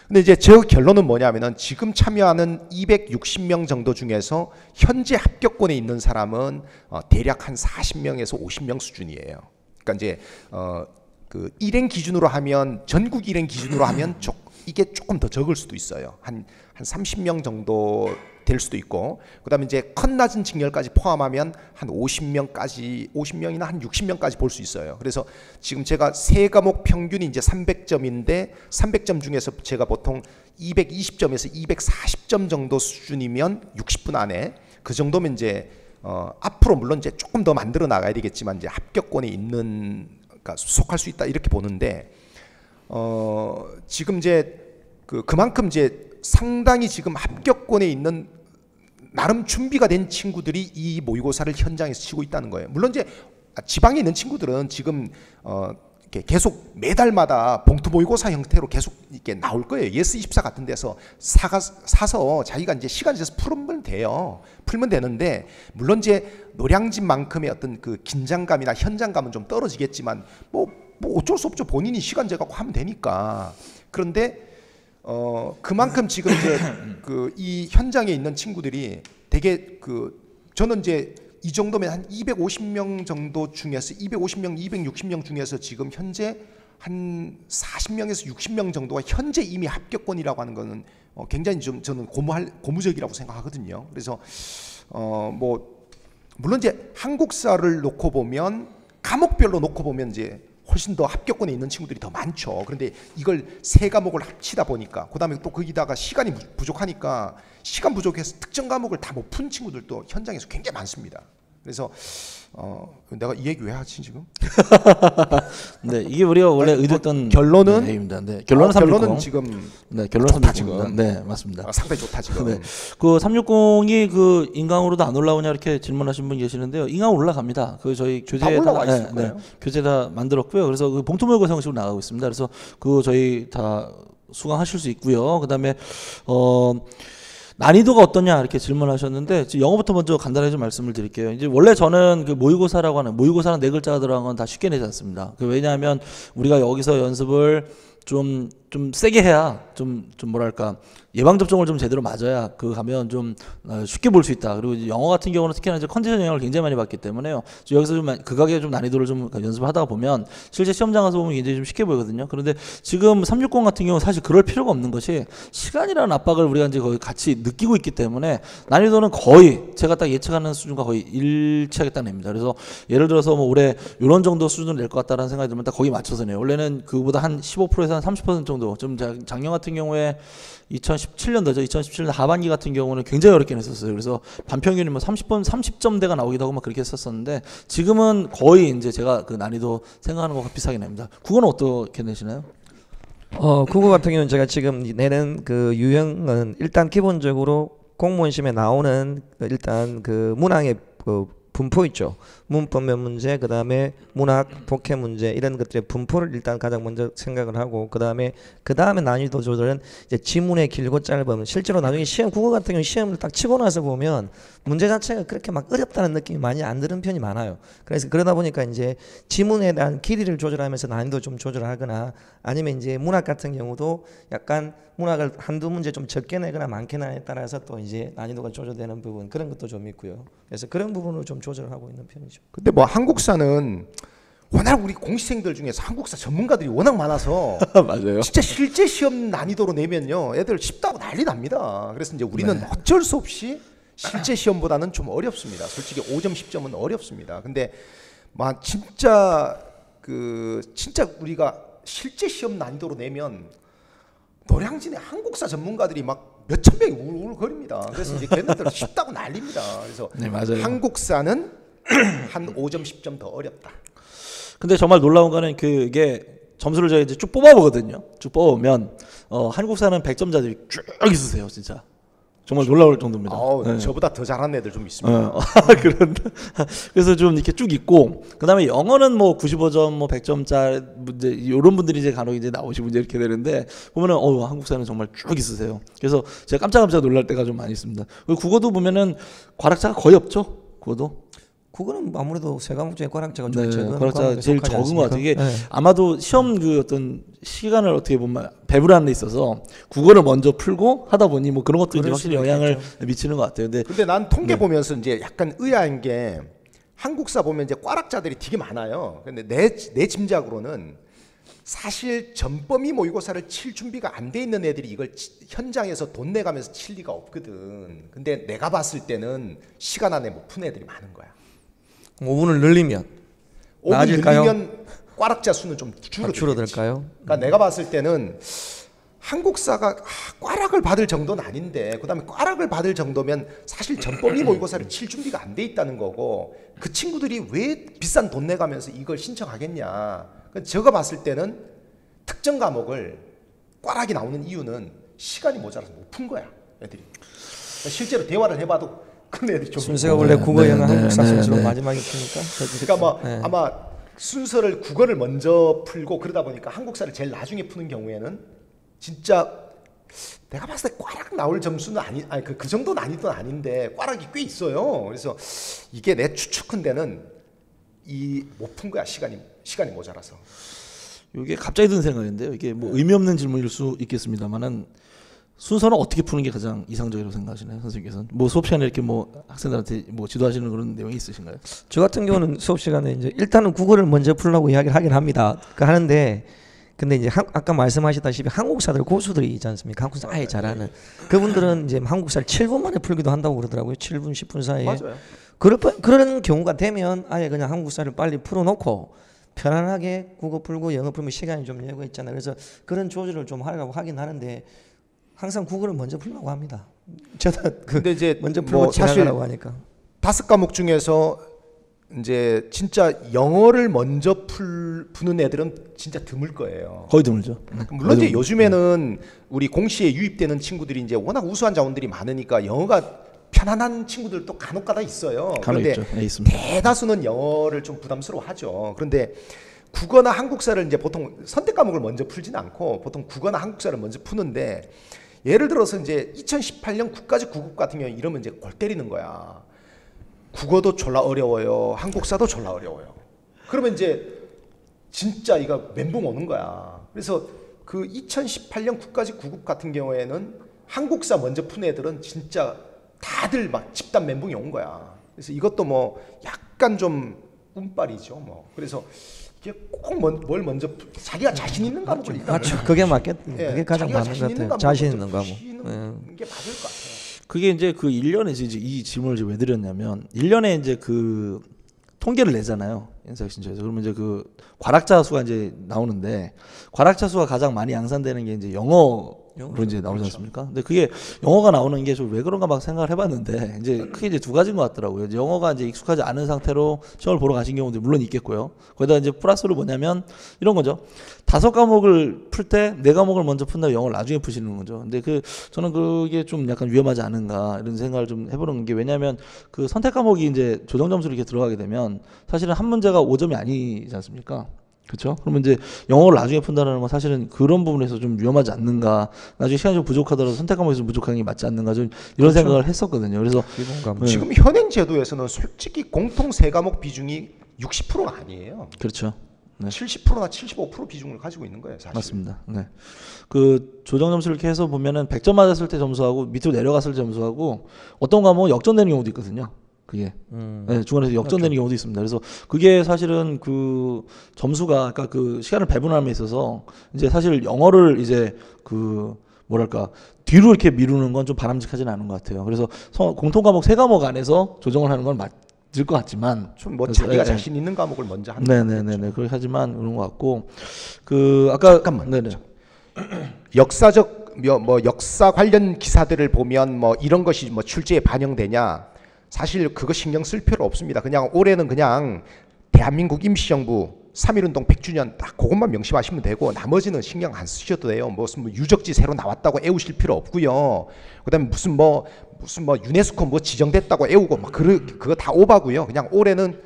근데 이제 제 결론은 뭐냐면은 지금 참여하는 260명 정도 중에서 현재 합격권에 있는 사람은 어, 대략 한 40명에서 50명 수준이에요. 그러니까 이제 어 그 일행 기준으로 하면 전국 일행 기준으로 하면 조, 이게 조금 더 적을 수도 있어요. 한 한 30명 정도 될 수도 있고 그다음에 이제 컷 낮은 직렬까지 포함하면 한 50명까지 50명이나 한 60명까지 볼 수 있어요. 그래서 지금 제가 세 과목 평균이 이제 300점인데 300점 중에서 제가 보통 220점에서 240점 정도 수준이면 60분 안에 그 정도면 이제 어 앞으로 물론 이제 조금 더 만들어 나가야 되겠지만 이제 합격권에 있는 그러니까 속할 수 있다 이렇게 보는데 어 지금 이제 그 그만큼 이제 상당히 지금 합격권에 있는 나름 준비가 된 친구들이 이 모의고사를 현장에서 치고 있다는 거예요. 물론 이제 지방에 있는 친구들은 지금 어 이렇게 계속 매달마다 봉투 모의고사 형태로 계속 이렇게 나올 거예요. 예스 24 같은 데서 사가 사서 자기가 이제 시간 내서 풀면 돼요. 풀면 되는데 물론 이제 노량진만큼의 어떤 그 긴장감이나 현장감은 좀 떨어지겠지만 뭐, 뭐 어쩔 수 없죠. 본인이 시간 재갖고 하면 되니까. 그런데 어 그만큼 지금 이제 그 이 현장에 있는 친구들이 되게 그 저는 이제 이 정도면 한 250명 정도 중에서 250명, 260명 중에서 지금 현재 한 40명에서 60명 정도가 현재 이미 합격권이라고 하는 거는 어 굉장히 좀 저는 고무할 고무적이라고 생각하거든요. 그래서 어 뭐 물론 이제 한국사를 놓고 보면 과목별로 놓고 보면 이제 훨씬 더 합격권에 있는 친구들이 더 많죠. 그런데 이걸 세 과목을 합치다 보니까 그다음에 또 거기다가 시간이 부- 부족하니까 시간 부족해서 특정 과목을 다 못 푼 친구들도 현장에서 굉장히 많습니다. 그래서 어 내가 이 얘기 왜 하지 지금? 네, 이게 우리가 원래 아니, 의도했던 뭐 결론은? 네, 입니다. 네, 결론은 어, 360. 결론은 지금 네, 결론은 좋다, 360입니다. 지금. 네, 맞습니다. 아, 상당히 좋다 지금. 네. 그 360이 그 인강으로도 안 올라오냐 이렇게 질문하신 분 계시는데요. 인강 올라갑니다. 그 저희 교재에 올라와 있을 네. 네, 교재 다 만들었고요. 그래서 그 봉투 모의고사 형식으로 나가고 있습니다. 그래서 그 저희 다 수강하실 수 있고요. 그다음에 어 난이도가 어떠냐 이렇게 질문하셨는데 영어부터 먼저 간단하게 좀 말씀을 드릴게요. 이제 원래 저는 그 모의고사라고 하는 모의고사는 네 글자가 들어간 건 다 쉽게 내지 않습니다. 그 왜냐하면 우리가 여기서 연습을 좀좀 세게 해야 좀 좀 뭐랄까 예방 접종을 좀 제대로 맞아야 그 가면 좀 어, 쉽게 볼 수 있다. 그리고 영어 같은 경우는 특히나 이제 컨디션 영향을 굉장히 많이 받기 때문에요. 여기서 좀 극악의 좀 난이도를 좀 연습하다가 보면 실제 시험장 가서 보면 굉장히 좀 쉽게 보이거든요. 그런데 지금 360 같은 경우 는 사실 그럴 필요가 없는 것이 시간이라는 압박을 우리가 이제 거의 같이 느끼고 있기 때문에 난이도는 거의 제가 딱 예측하는 수준과 거의 일치하게 딱 냅니다. 그래서 예를 들어서 뭐 올해 이런 정도 수준을 낼 것 같다라는 생각이 들면 딱 거기 맞춰서 내요. 원래는 그보다 한 15%에서 한 30% 정도 좀 자- 작년 같은 경우에 2017년도죠. 2017년 하반기 같은 경우는 굉장히 어렵게 냈었어요. 그래서 반평균이 뭐 30번 30점대가 나오기도 하고 막 그렇게 했었었는데 지금은 거의 이제 제가 그 난이도 생각하는 것과 비슷하게 냅니다. 국어는 어떻게 내시나요? 어, 국어 같은 경우는 제가 지금 내는 그 유형은 일단 기본적으로 공무원 시험에 나오는 그 일단 그 문항의 그 분포 있죠. 문법면 문제, 그 다음에 문학, 독해 문제 이런 것들의 분포를 일단 가장 먼저 생각을 하고 그 다음에 그 다음에 난이도 조절은 이제 지문의 길고 짧음. 실제로 나중에 시험 국어 같은 경우 시험을 딱 치고 나서 보면 문제 자체가 그렇게 막 어렵다는 느낌이 많이 안 드는 편이 많아요. 그래서 그러다 보니까 이제 지문에 대한 길이를 조절하면서 난이도 좀 조절하거나 아니면 이제 문학 같은 경우도 약간 문학을 한두 문제 좀 적게 내거나 많게 내에 따라서 또 이제 난이도가 조절되는 부분 그런 것도 좀 있고요. 그래서 그런 부분을 좀 조절하고 있는 편이죠. 근데 뭐 한국사는 워낙 우리 공시생들 중에서 한국사 전문가들이 워낙 많아서 맞아요. 진짜 실제 시험 난이도로 내면요 애들 쉽다고 난리 납니다. 그래서 이제 우리는 네. 어쩔 수 없이 실제 시험보다는 좀 어렵습니다. 솔직히 5점 10점은 어렵습니다. 근데 막 진짜 그 진짜 우리가 실제 시험 난이도로 내면 노량진의 한국사 전문가들이 막 몇 천 명이 울울거립니다. 그래서 이제 걔네들 쉽다고 난립니다. 그래서 네. 한국사는 한 5점 10점 더 어렵다. 근데 정말 놀라운 거는 그게 점수를 저희 이제 쭉 뽑아보거든요. 쭉 뽑으면 어, 한국사는 100점자들이 쭉 있으세요, 진짜. 정말 놀라울 정도입니다. 아우, 네. 저보다 더 잘하는 애들 좀 있습니다. 어, 그런 그래서 좀 이렇게 쭉 있고 그다음에 영어는 뭐 95점 뭐 100점짜리 문제 이런 분들이 이제 간혹 이제 나오시고 이제 이렇게 되는데 보면은 어 한국사는 정말 쭉 있으세요. 그래서 제가 깜짝깜짝 놀랄 때가 좀 많이 있습니다. 그리고 국어도 보면은 과락자가 거의 없죠. 국어도 그거는 아무래도 세 과목 중에 과락자가 좀 네, 적은 과락자가 제일 적은 것 같아요. 이게? 네. 아마도 시험 그 어떤 시간을 어떻게 보면 배분하는 데 있어서 국어를 먼저 풀고 하다 보니 뭐 그런 것도 이제 확실히 영향을 미치는 것 같아요. 근데 근데 난 통계 네. 보면서 이제 약간 의아한 게 한국사 보면 이제 꽈락자들이 되게 많아요. 근데 내, 내 짐작으로는 사실 전범위 모의고사를 칠 준비가 안 돼 있는 애들이 이걸 치- 현장에서 돈 내가면서 칠 리가 없거든. 근데 내가 봤을 때는 시간 안에 못 푼 애들이 많은 거야. 5분을 늘리면 5분 나아질까요? 늘리면 꽈락자 수는 좀 아, 줄어들겠지. 줄어들까요? 그러니까 내가 봤을 때는 한국사가 아, 꽈락을 받을 정도는 아닌데 그다음에 꽈락을 받을 정도면 사실 전범위 모의고사를 칠 준비가 안 돼 있다는 거고 그 친구들이 왜 비싼 돈 내가면서 이걸 신청하겠냐 그 제가 봤을 때는 특정 과목을 꽈락이 나오는 이유는 시간이 모자라서 못 푼 거야 애들이. 그러니까 실제로 대화를 해봐도 큰 애들이 좀 순서가 원래 국어, 네, 영어, 네, 한국사 네, 순서로 네. 마지막에 푸니까. 그러니까 뭐 네. 아마 순서를 국어를 먼저 풀고 그러다 보니까 한국사를 제일 나중에 푸는 경우에는 진짜 내가 봤을 때 꽈락 나올 점수는 아니 아니 그, 그 정도 난이도는 아닌데 꽈락이 꽤 있어요. 그래서 이게 내 추측컨대는 이 못 푼 거야 시간이 시간이 모자라서. 이게 갑자기 든 생각인데요. 이게 뭐 의미 없는 질문일 수 있겠습니다만은 순서는 어떻게 푸는 게 가장 이상적이라고 생각하시나요, 선생님께서는? 뭐 수업 시간에 이렇게 뭐 학생들한테 뭐 지도하시는 그런 내용이 있으신가요? 저 같은 경우는 수업 시간에 이제 일단은 국어를 먼저 풀라고 이야기를 하긴 합니다. 그 하는데 근데 이제 한, 아까 말씀하셨다시피 한국사들 고수들이 있지 않습니까? 한국사 아예 잘하는 그분들은 이제 한국사를 7분 만에 풀기도 한다고 그러더라고요. 7분 10분 사이에. 맞아요. 그럴 뻔- 그런 경우가 되면 아예 그냥 한국사를 빨리 풀어놓고 편안하게 국어 풀고 영어 풀면 시간이 좀 여유가 있잖아요. 그래서 그런 조절을 좀 하려고 하긴 하는데 항상 국어를 먼저 풀라고 합니다. 저는 그 근데 이제 먼저 풀고 뭐 사실 지나가라고 하니까. 다섯 과목 중에서 이제 진짜 영어를 먼저 풀 푸는 애들은 진짜 드물 거예요. 거의 드물죠. 네. 물론 이제 거의 요즘에는 우리 공시에 유입되는 친구들이 이제 워낙 우수한 자원들이 많으니까 영어가 편안한 친구들도 간혹가다 있어요. 간혹 그런데 있죠. 네. 대다수는 영어를 좀 부담스러워하죠. 그런데 국어나 한국사를 이제 보통 선택 과목을 먼저 풀지는 않고 보통 국어나 한국사를 먼저 푸는데 예를 들어서 이제 2018년 국가직 구급 같은 경우 이러면 이제 골 때리는 거야. 국어도 졸라 어려워요. 한국사도 졸라 어려워요. 그러면 이제 진짜 이거 멘붕 오는 거야. 그래서 그 2018년 국가직 구급 같은 경우에는 한국사 먼저 푼 애들은 진짜 다들 막 집단 멘붕이 온 거야. 그래서 이것도 뭐 약간 좀 운빨이죠. 뭐 그래서 이게 꼭뭘 먼저 푸- 자기가 자신 있는 과목을 일단 맞죠. 그게 맞겠. 예, 그게 가장 맞는 것 같아요. 자신 있는 과목. 예. 게 맞을 것 같아요. 그게 이제 그 1년에 이제 이 질문을 이제 왜 드렸냐면 1년에 이제 그 통계를 내잖아요. 인사혁신처에서. 그러면 이제 그 과락자 수가 이제 나오는데 과락자 수가 가장 많이 양산되는 게 이제 영어 로 이제 나오지 않습니까? 근데 그게 영어가 나오는 게 좀 왜 그런가 막 생각을 해봤는데 이제 크게 이제 두 가지인 것 같더라고요. 이제 영어가 이제 익숙하지 않은 상태로 시험을 보러 가신 경우도 물론 있겠고요. 거기다 이제 플러스로 뭐냐면 이런 거죠. 다섯 과목을 풀 때 네 과목을 먼저 푼 다음에 영어를 나중에 푸시는 거죠. 근데 그 저는 그게 좀 약간 위험하지 않은가 이런 생각을 좀 해보는 게 왜냐하면 그 선택 과목이 이제 조정 점수로 이렇게 들어가게 되면 사실은 한 문제가 5점이 아니지 않습니까? 그렇죠? 그러면 이제 영어를 나중에 푼다는 건 사실은 그런 부분에서 좀 위험하지 않는가? 나중에 시간이 좀 부족하더라도 선택 과목에서 부족한 게 맞지 않는가? 좀 이런 생각을 했었거든요. 그래서. 네. 지금 현행 제도에서는 솔직히 공통 세 과목 비중이 60%가 아니에요. 그렇죠. 네. 70%나 75% 비중을 가지고 있는 거예요, 사실. 맞습니다. 네. 그 조정 점수를 이렇게 해서 보면은 100점 맞았을 때 점수하고 밑으로 내려갔을 때 점수하고 어떤 과목은 역전되는 경우도 있거든요. 그게 음. 네, 중간에서 역전되는 경우도 있습니다. 그래서 그게 사실은 그 점수가 아까 그 시간을 배분함에 있어서 이제 사실 영어를 이제 그 뭐랄까 뒤로 이렇게 미루는 건 좀 바람직하지는 않은 것 같아요. 그래서 성- 공통 과목 세 과목 안에서 조정을 하는 건 맞을 것 같지만 좀뭐 그래서, 자기가 예, 예. 자신 있는 과목을 먼저 하는 네네네네 그렇게 하지만 그런 것 같고 그 아까 잠깐만. 네네 역사적 뭐, 뭐 역사 관련 기사들을 보면 뭐 이런 것이 뭐 출제에 반영되냐 사실 그거 신경 쓸 필요 없습니다. 그냥 올해는 그냥 대한민국 임시정부 3.1운동 100주년 딱 그것만 명심하시면 되고 나머지는 신경 안 쓰셔도 돼요. 무슨 뭐 유적지 새로 나왔다고 애우실 필요 없고요. 그다음에 무슨 뭐 무슨 뭐 유네스코 뭐 지정됐다고 애우고 막 그러, 그거 다 오바고요. 그냥 올해는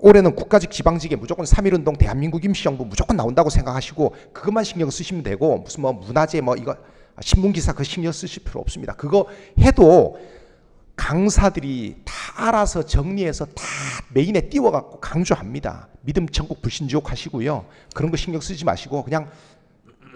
올해는 국가직 지방직에 무조건 3.1운동 대한민국 임시정부 무조건 나온다고 생각하시고 그것만 신경 쓰시면 되고 무슨 뭐 문화재 뭐 이거 신문기사 그 신경 쓰실 필요 없습니다. 그거 해도 강사들이 다 알아서 정리해서 다 main에 띄워갖고 강조합니다. 믿음 천국 불신 지옥 하시고요. 그런 거 신경 쓰지 마시고 그냥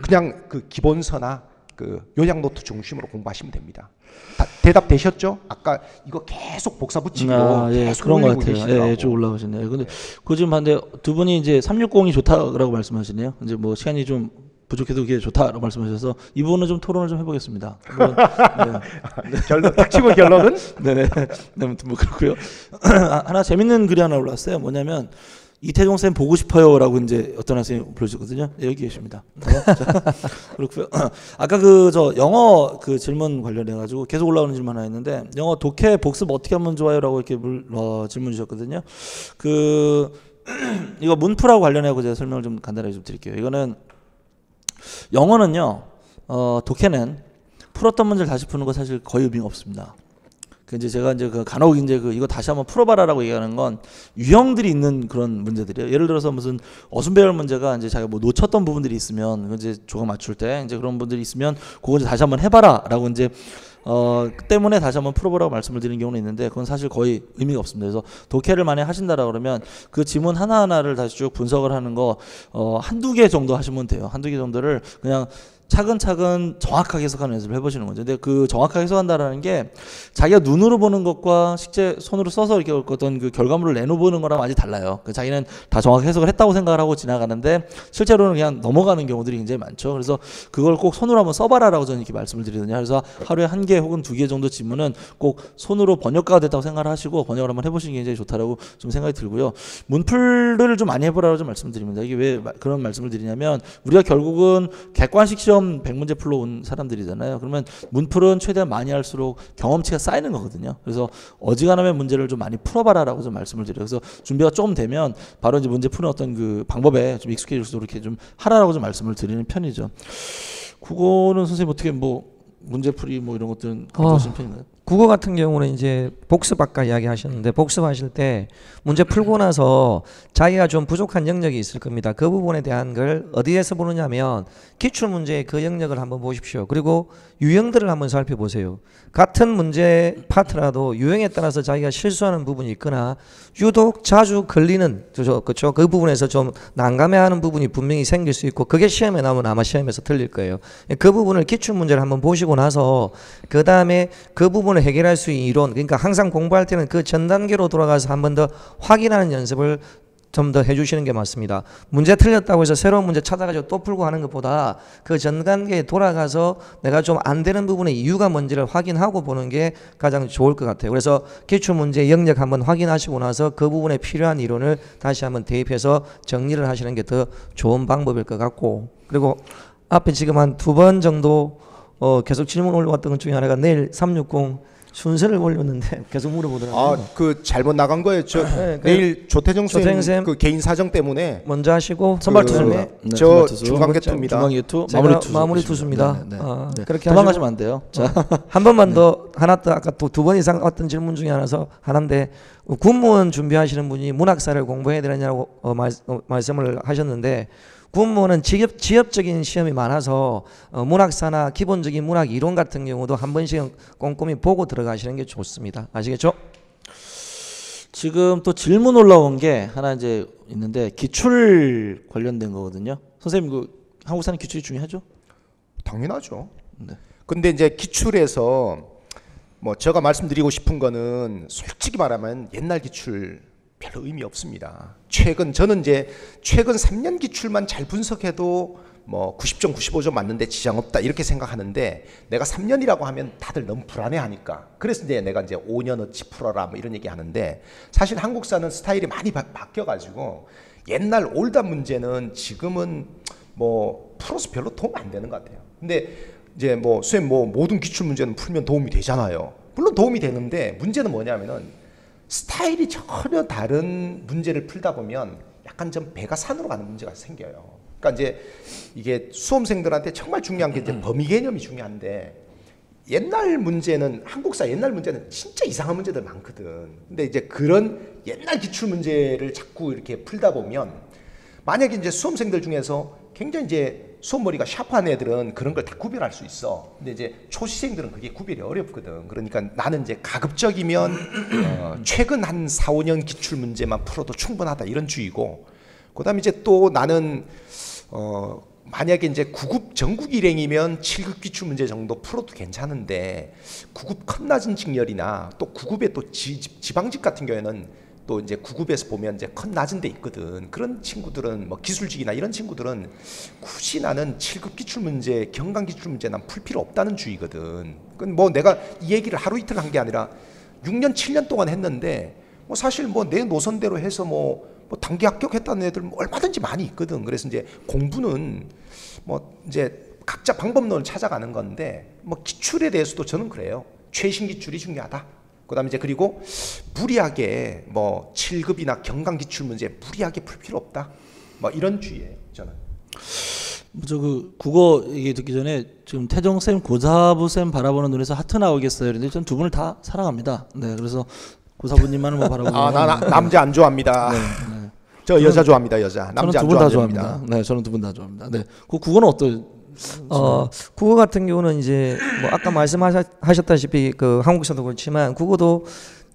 그냥 그 기본서나 그 요약 노트 중심으로 공부하시면 됩니다. 다, 대답 되셨죠? 아까 이거 계속 복사 붙이기로 아, 예, 그런 것 같아요. 계시더라고. 예, 예, 쭉 올라오시네요. 근데 그 지금 반대 두 분이 이제 360이 좋다라고 말씀하시네요. 이제 뭐 시간이 좀 부족해도 그게 좋다라고 말씀하셔서 이 부분은 좀 토론을 좀 해보겠습니다. 네. 결론 닥치고 결론은 네네. 네, 아무튼 뭐 그렇고요. 아, 하나 재밌는 글이 하나 올라왔어요. 뭐냐면 이태종 쌤 보고 싶어요라고 이제 어떤 학생이 불러주거든요. 네, 여기 계십니다. 네, 자, 그렇고요. 아까 그 저 영어 그 질문 관련해 가지고 계속 올라오는 질문 하나 있는데 영어 독해 복습 어떻게 하면 좋아요라고 이렇게 물, 어, 질문 주셨거든요. 그 이거 문프라고 관련해서 제가 설명을 좀 간단하게 좀 드릴게요. 이거는 영어는요. 어, 독해는 풀었던 문제를 다시 푸는 거 사실 거의 의미가 없습니다. 그 이제 제가 이제 그 간혹 이제 그 이거 다시 한번 풀어봐라라고 얘기하는 건 유형들이 있는 그런 문제들이에요. 예를 들어서 무슨 어순 배열 문제가 이제 자기가 뭐 놓쳤던 부분들이 있으면 그 이제 조각 맞출 때 이제 그런 분들이 있으면 그거 이제 다시 한번 해봐라라고 이제 어, 그 때문에 다시 한번 풀어보라고 말씀을 드리는 경우는 있는데 그건 사실 거의 의미가 없습니다. 그래서 독해를 만약 하신다라 그러면 그 지문 하나하나를 다시 쭉 분석을 하는 거 어, 한두 개 정도 하시면 돼요. 한두 개 정도를 그냥 차근차근 정확하게 해석하는 연습을 해보시는 거죠. 근데 그 정확하게 해석한다라는 게 자기가 눈으로 보는 것과 실제 손으로 써서 이렇게 어떤 그 결과물을 내놓보는 거랑 많이 달라요. 그 자기는 다 정확히 해석을 했다고 생각을 하고 지나가는데 실제로는 그냥 넘어가는 경우들이 굉장히 많죠. 그래서 그걸 꼭 손으로 한번 써봐라라고 저는 이렇게 말씀을 드리거든요. 그래서 하루에 한 개 혹은 두 개 정도 지문은 꼭 손으로 번역가가 됐다고 생각을 하시고 번역을 한번 해보시는 게 굉장히 좋다라고 좀 생각이 들고요. 문풀을 좀 많이 해보라고 좀 말씀드립니다. 이게 왜 마- 그런 말씀을 드리냐면 우리가 결국은 객관식 시험 100문제 풀러 온 사람들이잖아요. 그러면 문풀은 최대한 많이 할수록 경험치가 쌓이는 거거든요. 그래서 어지간하면 문제를 좀 많이 풀어봐라라고 좀 말씀을 드려요. 그래서 준비가 조금 되면 바로 이제 문제 푸는 어떤 그 방법에 좀 익숙해질 수 이렇게 좀 하라라고 좀 말씀을 드리는 편이죠. 국어는 선생님 어떻게 뭐 문제풀이 뭐 이런 것들은 어. 하시는 편인가요? 국어 같은 경우는 이제 복습 아까 이야기하셨는데 복습하실 때 문제 풀고 나서 자기가 좀 부족한 영역이 있을 겁니다. 그 부분에 대한 걸 어디에서 보느냐면 기출 문제의 그 영역을 한번 보십시오. 그리고 유형들을 한번 살펴보세요. 같은 문제 파트라도 유형에 따라서 자기가 실수하는 부분이 있거나 유독 자주 걸리는 그죠 그 부분에서 좀 난감해하는 부분이 분명히 생길 수 있고 그게 시험에 나오면 아마 시험에서 틀릴 거예요. 그 부분을 기출 문제를 한번 보시고 나서 그 다음에 그 부분 을 해결할 수 있는 이론 그러니까 항상 공부할 때는 그 전 단계로 돌아가서 한 번 더 확인하는 연습을 좀 더 해주시는 게 맞습니다. 문제 틀렸다고 해서 새로운 문제 찾아가지고 또 풀고 하는 것보다 그 전 단계에 돌아가서 내가 좀 안 되는 부분의 이유가 뭔지를 확인하고 보는 게 가장 좋을 것 같아요. 그래서 기출 문제 영역 한번 확인하시고 나서 그 부분에 필요한 이론을 다시 한번 대입해서 정리를 하시는 게 더 좋은 방법일 것 같고 그리고 앞에 지금 한 두 번 정도 어 계속 질문 올라왔던 것 중에 하나가 내일 360 순서를 올렸는데 계속 물어보더라고요. 아그 잘못 나간 거예요. 저 네, 그 내일 조태정 조태정 쌤 쌤. 그 개인 사정 때문에 먼저 하시고 선발 그- 투수입니다. 그다음에 네, 저 선발 투수. 중간 개투입니다. 중간 개투 마무리 투수 마무리 투수입니다. 네, 네, 네. 아, 네. 그렇게 도망가시면 안 돼요. 자, 한 번만 더 하나 더 아까 또 두 번 이상 어떤 질문 중에 하나서 하나인데 어, 군무원 준비하시는 분이 문학사를 공부해야 되느냐고 어, 말, 어, 말씀을 하셨는데 군무원은 지역 지역적인 시험이 많아서 어, 문학사나 기본적인 문학 이론 같은 경우도 한 번씩 꼼꼼히 보고 들어가시는 게 좋습니다. 아시겠죠? 지금 또 질문 올라온 게 하나 이제 있는데 기출 관련된 거거든요. 선생님 그 한국 사는 기출이 중요하죠? 당연하죠. 네. 근데 이제 기출에서 뭐 제가 말씀드리고 싶은 거는 솔직히 말하면 옛날 기출 별로 의미 없습니다. 최근 저는 이제 최근 3년 기출만 잘 분석해도 뭐 90점, 95점 맞는데 지장 없다 이렇게 생각하는데 내가 3년이라고 하면 다들 너무 불안해하니까 그래서 이제 내가 이제 5년어치 풀어라 뭐 이런 얘기 하는데 사실 한국사는 스타일이 많이 바, 바뀌어가지고 옛날 old 문제는 지금은 뭐 풀어서 별로 도움 안 되는 것 같아요. 근데 이제 뭐 쌤 뭐 모든 기출 문제는 풀면 도움이 되잖아요. 물론 도움이 되는데 문제는 뭐냐면은 스타일이 전혀 다른 문제를 풀다 보면 약간 좀 배가 산으로 가는 문제가 생겨요. 그러니까 이제 이게 수험생들한테 정말 중요한 게 이제 범위 개념이 중요한데 옛날 문제는 한국사 옛날 문제는 진짜 이상한 문제들 많거든. 근데 이제 그런 옛날 기출 문제를 자꾸 이렇게 풀다 보면 만약에 이제 수험생들 중에서 굉장히 이제 수험머리가 샤프한 애들은 그런 걸 다 구별할 수 있어. 근데 이제 초시생들은 그게 구별이 어렵거든. 그러니까 나는 이제 가급적이면 어, 최근 한 4, 5년 기출 문제만 풀어도 충분하다 이런 주의고. 그다음에 이제 또 나는 어 만약에 이제 9급 전국 일행이면 7급 기출 문제 정도 풀어도 괜찮은데 9급 컷 낮은 직렬이나 또 9급의 또 지, 지방직 같은 경우에는 또 이제 9급에서 보면 이제 컷 낮은 데 있거든. 그런 친구들은 뭐 기술직이나 이런 친구들은 굳이 나는 7급 기출 문제, 경강 기출 문제 난 풀 필요 없다는 주의거든. 그건 뭐 내가 이 얘기를 하루 이틀 한 게 아니라 6년, 7년 동안 했는데 뭐 사실 뭐 내 노선대로 해서 뭐, 뭐 단기 합격했다는 애들 뭐 얼마든지 많이 있거든. 그래서 이제 공부는 뭐 이제 각자 방법론을 찾아가는 건데 뭐 기출에 대해서도 저는 그래요. 최신 기출이 중요하다. 그다음에 이제 그리고 무리하게 뭐 7급이나 경강 기출 문제 무리하게 풀 필요 없다. 뭐 이런 주의예요, 저는. 저그 국어 얘기 듣기 전에 지금 태정 쌤, 고사부 쌤 바라보는 눈에서 하트 나오겠어요. 근데 전 두 분을 다 사랑합니다. 네, 그래서 고사부님만을 뭐 바라보고. 아, 나, 나 남자 안 좋아합니다. 네, 네. 저 여자 좋아합니다, 여자. 저는 남자 두안분다 좋아합니다. 좋아합니다. 네, 저는 두 분 다 좋아합니다. 네, 그 국어는 어떤? 어, 국어 같은 경우는 이제 뭐 아까 말씀하셨다시피 그 한국사도 그렇지만 국어도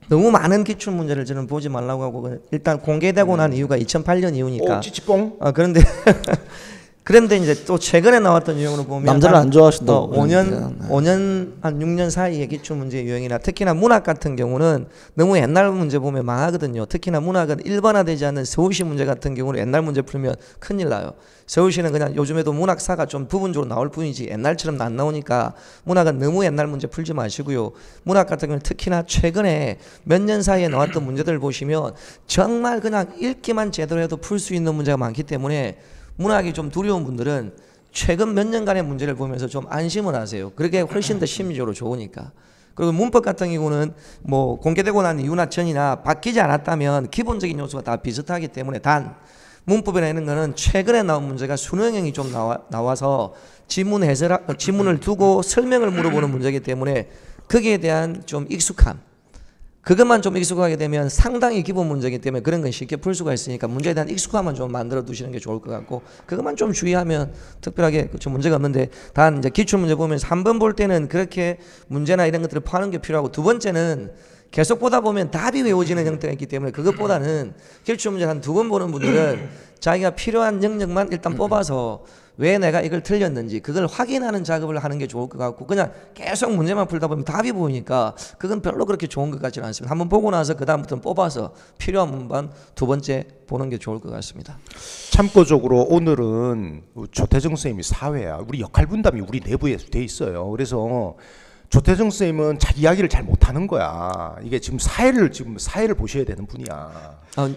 너무 많은 기출 문제를 저는 보지 말라고 하고 그 일단 공개되고 난 이유가 2008년 이후니까. 오, 찌찌뽕. 아 그런데 그런데 이제 또 최근에 나왔던 유형으로 보면 남자를 한, 안 좋아하신다고 어, 5년 그러는데, 네. 5년 한 6년 사이의 기출 문제 유형이나 특히나 문학 같은 경우는 너무 옛날 문제 보면 망하거든요. 특히나 문학은 일반화되지 않는 서울시 문제 같은 경우는 옛날 문제 풀면 큰일 나요. 서울시는 그냥 요즘에도 문학사가 좀 부분적으로 나올 뿐이지 옛날처럼 안 나오니까 문학은 너무 옛날 문제 풀지 마시고요. 문학 같은 경우는 특히나 최근에 몇 년 사이에 나왔던 문제들 보시면 정말 그냥 읽기만 제대로 해도 풀 수 있는 문제가 많기 때문에 문학이 좀 두려운 분들은 최근 몇 년간의 문제를 보면서 좀 안심을 하세요. 그렇게 훨씬 더 심리적으로 좋으니까. 그리고 문법 같은 경우는 뭐 공개되고 난 이후나 전이나 바뀌지 않았다면 기본적인 요소가 다 비슷하기 때문에 단 문법이나 이런 거는 최근에 나온 문제가 수능형이 좀 나와, 나와서 지문 해설 지문을 두고 설명을 물어보는 문제이기 때문에 거기에 대한 좀 익숙함 그것만 좀 익숙하게 되면 상당히 기본 문제이기 때문에 그런 건 쉽게 풀 수가 있으니까 문제에 대한 익숙함만 좀 만들어 두시는 게 좋을 것 같고 그것만 좀 주의하면 특별하게 좀 문제가 없는데 단 이제 기출 문제 보면 3번 볼 때는 그렇게 문제나 이런 것들을 파는 게 필요하고 두 번째는 계속 보다 보면 답이 외워지는 형태가 있기 때문에 그것보다는 기출 문제 한 두 번 보는 분들은 자기가 필요한 영역만 일단 뽑아서 왜 내가 이걸 틀렸는지 그걸 확인하는 작업을 하는 게 좋을 것 같고 그냥 계속 문제만 풀다 보면 답이 보이니까 그건 별로 그렇게 좋은 것 같지는 않습니다. 한번 보고 나서 그 다음부터는 뽑아서 필요한 문만 두 번째 보는 게 좋을 것 같습니다. 참고적으로 오늘은 조태정 선생님이 사회야. 우리 역할 분담이 우리 내부에 돼 있어요. 그래서 조태정 선생님은 자기 이야기를 잘 못하는 거야. 이게 지금 사회를 지금 사회를 보셔야 되는 분이야. 아,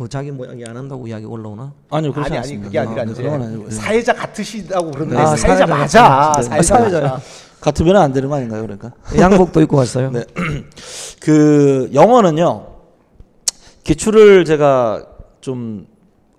뭐 자기 뭐 이야기 안 한다고 이야기 올라오나? 아니요, 그렇지 아니 아니 않습니다. 그게 아니라 네, 이제 그건 아니고, 예. 사회자 같으시다고 그러는데 아, 사회자 사회자 맞아. 같은- 사회자 아, 사회자야. 맞아. 같으면 안 되는 거 아닌가요, 그러니까? 양복도 입고 왔어요. 네. 그 영어는요 기출을 제가 좀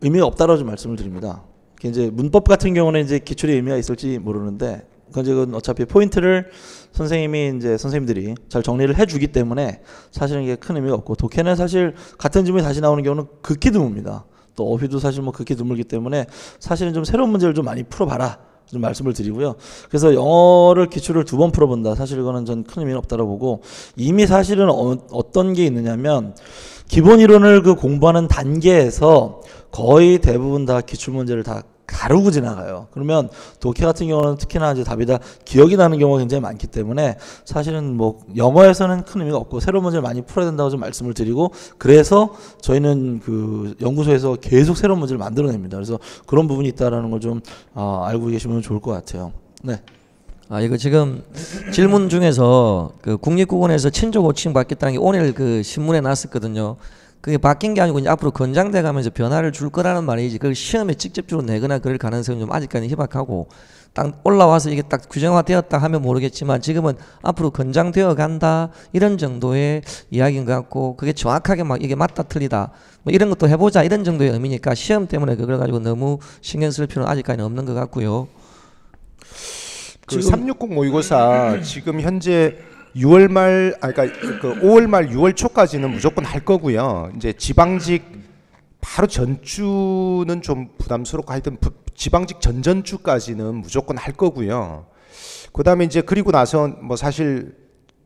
의미가 없다라고 좀 말씀을 드립니다. 그 이제 문법 같은 경우는 이제 기출의 의미가 있을지 모르는데 그건 어차피 포인트를 선생님이 이제 선생님들이 잘 정리를 해주기 때문에 사실은 이게 큰 의미가 없고 독해는 사실 같은 질문이 다시 나오는 경우는 극히 드뭅니다. 또 어휘도 사실 뭐 극히 드물기 때문에 사실은 좀 새로운 문제를 좀 많이 풀어봐라. 좀 말씀을 드리고요. 그래서 영어를 기출을 두 번 풀어본다. 사실 이거는 전 큰 의미는 없다고 보고 이미 사실은 어, 어떤 게 있느냐면 기본 이론을 그 공부하는 단계에서 거의 대부분 다 기출 문제를 다 가르고 지나가요. 그러면 독해 같은 경우는 특히나 이제 답이 다 기억이 나는 경우가 굉장히 많기 때문에 사실은 뭐 영어에서는 큰 의미가 없고 새로운 문제를 많이 풀어야 된다고 좀 말씀을 드리고 그래서 저희는 그 연구소에서 계속 새로운 문제를 만들어냅니다. 그래서 그런 부분이 있다라는 걸좀 아, 알고 계시면 좋을 것 같아요. 네. 아 이거 지금 질문 중에서 그 국립국원에서 친족 호칭 받겠다는 게 오늘 그 신문에 났었거든요. 그게 바뀐 게 아니고 이제 앞으로 건장돼 가면서 변화를 줄 거라는 말이지. 그걸 시험에 직접적으로 내거나 그럴 가능성이 좀 아직까지 희박하고 딱 올라와서 이게 딱 규정화되었다 하면 모르겠지만 지금은 앞으로 건장되어 간다 이런 정도의 이야기인 것 같고 그게 정확하게 막 이게 맞다 틀리다 뭐 이런 것도 해보자 이런 정도의 의미니까 시험 때문에 그걸 가지고 너무 신경 쓸 필요는 아직까지는 없는 것 같고요. 그360 모의고사 지금 현재 6월 말, 아 그러니까 그 5월 말 6월 초까지는 무조건 할 거고요. 이제 지방직 바로 전주는 좀 부담스럽고 하여튼 부- 지방직 전전주까지는 무조건 할 거고요. 그 다음에 이제 그리고 나서 뭐 사실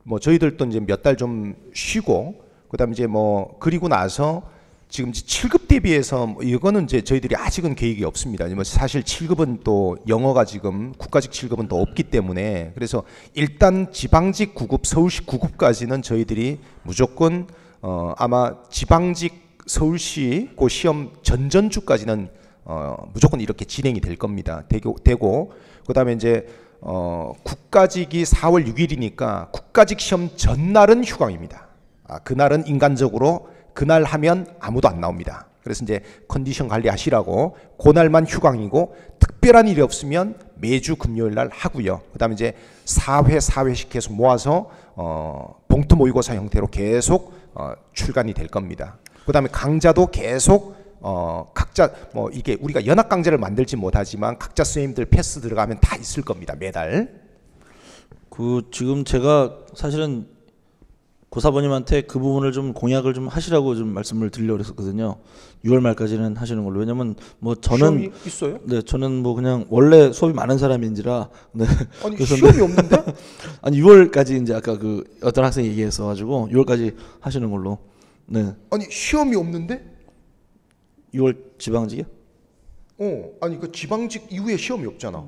뭐 저희들도 이제 몇 달 좀 쉬고 그 다음에 이제 뭐 그리고 나서 지금 이제 7급 대비해서 뭐 이거는 이제 저희들이 아직은 계획이 없습니다. 뭐 사실 7급은 또 영어가 지금 국가직 7급은 또 없기 때문에 그래서 일단 지방직 9급 서울시 9급까지는 저희들이 무조건 어 아마 지방직 서울시 그 시험 전전주까지는 어 무조건 이렇게 진행이 될 겁니다. 되고 되고 그다음에 이제 어 국가직이 4월 6일이니까 국가직 시험 전날은 휴강입니다. 아, 그날은 인간적으로 그날 하면 아무도 안 나옵니다. 그래서 이제 컨디션 관리하시라고 그날만 휴강이고 특별한 일이 없으면 매주 금요일 날 하고요. 그다음에 이제 4회 4회씩 계속 모아서 어, 봉투 모의고사 형태로 계속 어, 출간이 될 겁니다. 그다음에 강좌도 계속 어, 각자 뭐 이게 우리가 연합 강좌를 만들지 못하지만 각자 선생님들 패스 들어가면 다 있을 겁니다 매달. 그 지금 제가 사실은 고사부님한테 그 부분을 좀 공약을 좀 하시라고 좀 말씀을 드리려고 했었거든요. 6월 말까지는 하시는 걸로. 왜냐면 뭐 저는 시험이 있어요? 네 저는 뭐 그냥 원래 수업이 많은 사람인지라 네 아니 그래서 시험이 없는데? 아니 6월까지 이제 아까 그 어떤 학생이 얘기했어 가지고 6월까지 하시는 걸로. 네. 아니 시험이 없는데? 6월 지방직이요? 어, 아니 그 지방직 이후에 시험이 없잖아.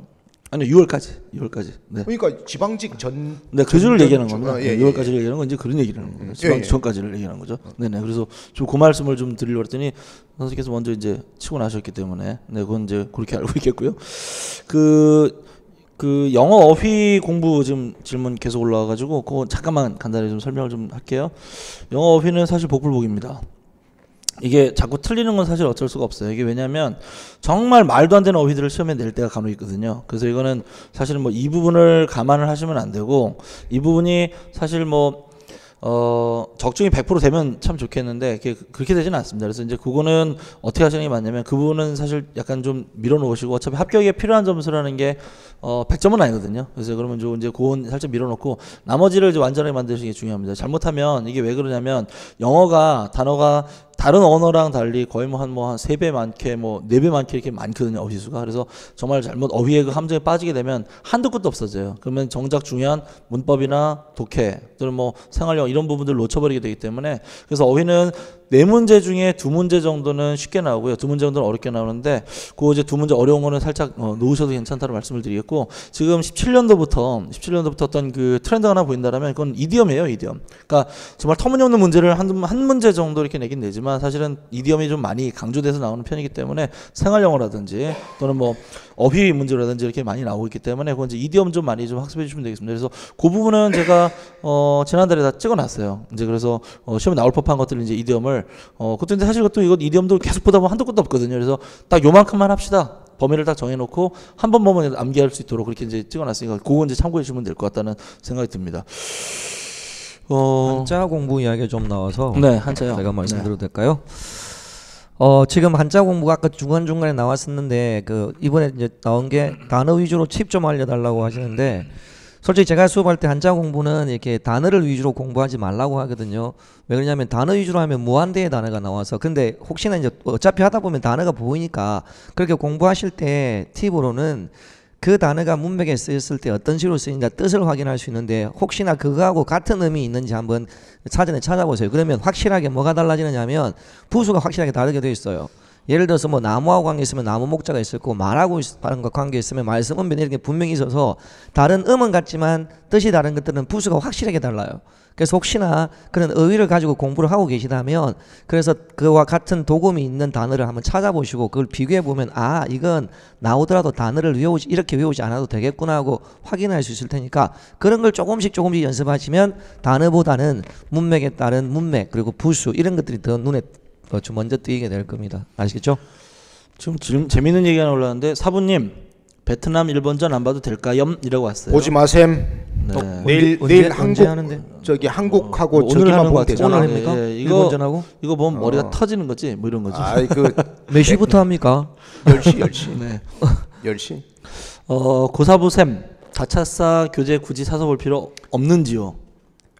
아니 6월까지. 6월까지. 네. 그러니까 지방직 전 네, 그 주를 전- 얘기하는 전- 겁니다. 아, 네, 예, 6월까지를 얘기하는 건 이제 그런 얘기를 하는 거예요. 지방 예, 예. 전까지를 얘기하는 거죠. 네, 네. 그래서 좀 그 말씀을 좀 드리려고 했더니 선생님께서 먼저 이제 치고 나셨기 때문에 네, 그건 이제 그렇게 알고 있겠고요. 그, 그 영어 어휘 공부 지금 질문 계속 올라와가지고 그거 잠깐만 간단히 좀 설명을 좀 할게요. 영어 어휘는 사실 복불복입니다. 이게 자꾸 틀리는 건 사실 어쩔 수가 없어요. 이게 왜냐하면 정말 말도 안 되는 어휘들을 시험에 낼 때가 간혹 있거든요. 그래서 이거는 사실은 뭐이 부분을 감안을 하시면 안 되고 이 부분이 사실 뭐 어, 적중이 100% 되면 참 좋겠는데 그렇게 되지는 않습니다. 그래서 이제 그거는 어떻게 하시는 게 맞냐면 그 부분은 사실 약간 좀 밀어놓으시고 어차피 합격에 필요한 점수라는 게 어, 100점은 아니거든요. 그래서 그러면 좀 이제 그건 살짝 밀어놓고 나머지를 이제 완전하게 만드시는 게 중요합니다. 잘못하면 이게 왜 그러냐면 영어가 단어가 다른 언어랑 달리 거의 뭐 한 뭐 한 세 배 많게 뭐 네 배 많게 이렇게 많거든요 어휘 수가. 그래서 정말 잘못 어휘의 그 함정에 빠지게 되면 한두 끝도 없어져요. 그러면 정작 중요한 문법이나 독해 또는 뭐 생활용 이런 부분들 을 놓쳐버리게 되기 때문에 그래서 어휘는 네 문제 중에 두 문제 정도는 쉽게 나오고요. 두 문제 정도는 어렵게 나오는데 그 이제 두 문제 어려운 거는 살짝 어, 놓으셔도 괜찮다고 말씀을 드리겠고 지금 17년도부터 17년도부터 어떤 그 트렌드가 하나 보인다라면 그건 이디엄이에요 이디엄. 그러니까 정말 터무니없는 문제를 한, 한 문제 정도 이렇게 내긴 내지만 사실은 이디엄이 좀 많이 강조돼서 나오는 편이기 때문에 생활 영어라든지 또는 뭐 어휘 문제라든지 이렇게 많이 나오고 있기 때문에 그건 이제 이디엄 좀 많이 좀 학습해 주시면 되겠습니다. 그래서 그 부분은 제가 어 지난달에 다 찍어놨어요. 이제 그래서 어 시험에 나올 법한 것들 이제 이디엄을 어 그것도 사실 그것도 이거 이디엄도 계속 보다 보면 한도 끝도 없거든요. 그래서 딱 요만큼만 합시다. 범위를 딱 정해놓고 한 번 보면 암기할 수 있도록 그렇게 이제 찍어놨으니까 그거 이제 참고해 주시면 될 것 같다는 생각이 듭니다. 어, 한자 공부 이야기가 좀 나와서 네 한자요. 제가 네. 말씀드려도 될까요? 어 지금 한자 공부가 아까 중간 중간에 나왔었는데 그 이번에 이제 나온 게 단어 위주로 팁 좀 알려달라고 하시는데 솔직히 제가 수업할 때 한자 공부는 이렇게 단어를 위주로 공부하지 말라고 하거든요. 왜 그러냐면 단어 위주로 하면 무한대의 단어가 나와서 근데 혹시나 이제 어차피 하다 보면 단어가 보이니까 그렇게 공부하실 때 팁으로는 그 단어가 문맥에 쓰였을 때 어떤 식으로 쓰인다 뜻을 확인할 수 있는데 혹시나 그거하고 같은 의미 있는지 한번 사전에 찾아보세요. 그러면 확실하게 뭐가 달라지느냐면 부수가 확실하게 다르게 되어 있어요. 예를 들어서 뭐 나무하고 관계 있으면 나무 목자가 있을 거고 말하고 있- 하는 것 관계 있으면 말씀 음변 이렇게 분명히 있어서 다른 음은 같지만 뜻이 다른 것들은 부수가 확실하게 달라요. 그래서 혹시나 그런 의의를 가지고 공부를 하고 계시다면 그래서 그와 같은 도금이 있는 단어를 한번 찾아보시고 그걸 비교해 보면 아 이건 나오더라도 단어를 외우지 이렇게 외우지 않아도 되겠구나 하고 확인할 수 있을 테니까 그런 걸 조금씩 조금씩 연습하시면 단어보다는 문맥에 따른 문맥 그리고 부수 이런 것들이 더 눈에 어, 좀 먼저 띄게 될 겁니다. 아시겠죠? 지금 질- 재밌는 얘기가 하나 올라왔는데 사부님 베트남 일본전 안 봐도 될까요? 이라고 왔어요. 보지 마셈. 네. 또 언제- 내일 언제- 내일 언제 한국 하는데? 저기 한국하고 어, 오늘 저기만 보면. 되잖아. 오늘 합니까? 예, 예, 이거- 일본전하고 이거 보면 머리가 어. 터지는 거지 뭐 이런 거지. 아이 그 몇 시부터 합니까? 10시 10시. 네. 10시. 어 고사부 쌤 다차싸 교재 굳이 사서 볼 필요 없는지요?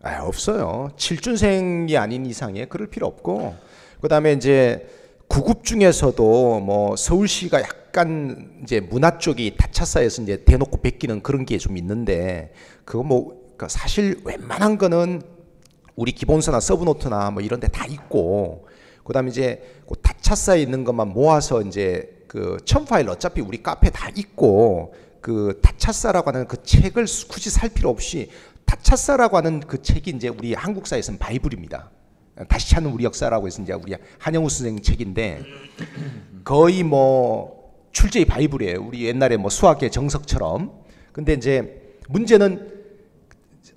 아, 없어요. 칠준생이 아닌 이상에 그럴 필요 없고. 그다음에 이제 구급 중에서도 뭐 서울시가 약 간 이제 문화 쪽이 다차사에서 이제 대놓고 베끼는 그런 게 좀 있는데 그거 뭐 그러니까 사실 웬만한 거는 우리 기본서나 서브노트나 뭐 이런 데 다 있고 그다음에 이제 그 다차사에 있는 것만 모아서 이제 그 첨부 파일 어차피 우리 카페 다 있고 그 다차사라고 하는 그 책을 수- 굳이 살 필요 없이 다차사라고 하는 그 책이 이제 우리 한국사에서는 바이블입니다. 다시 찾는 우리 역사라고 해서 이제 우리 한영우 선생 책인데 거의 뭐 출제의 바이블이에요. 우리 옛날에 뭐 수학의 정석처럼. 근데 이제 문제는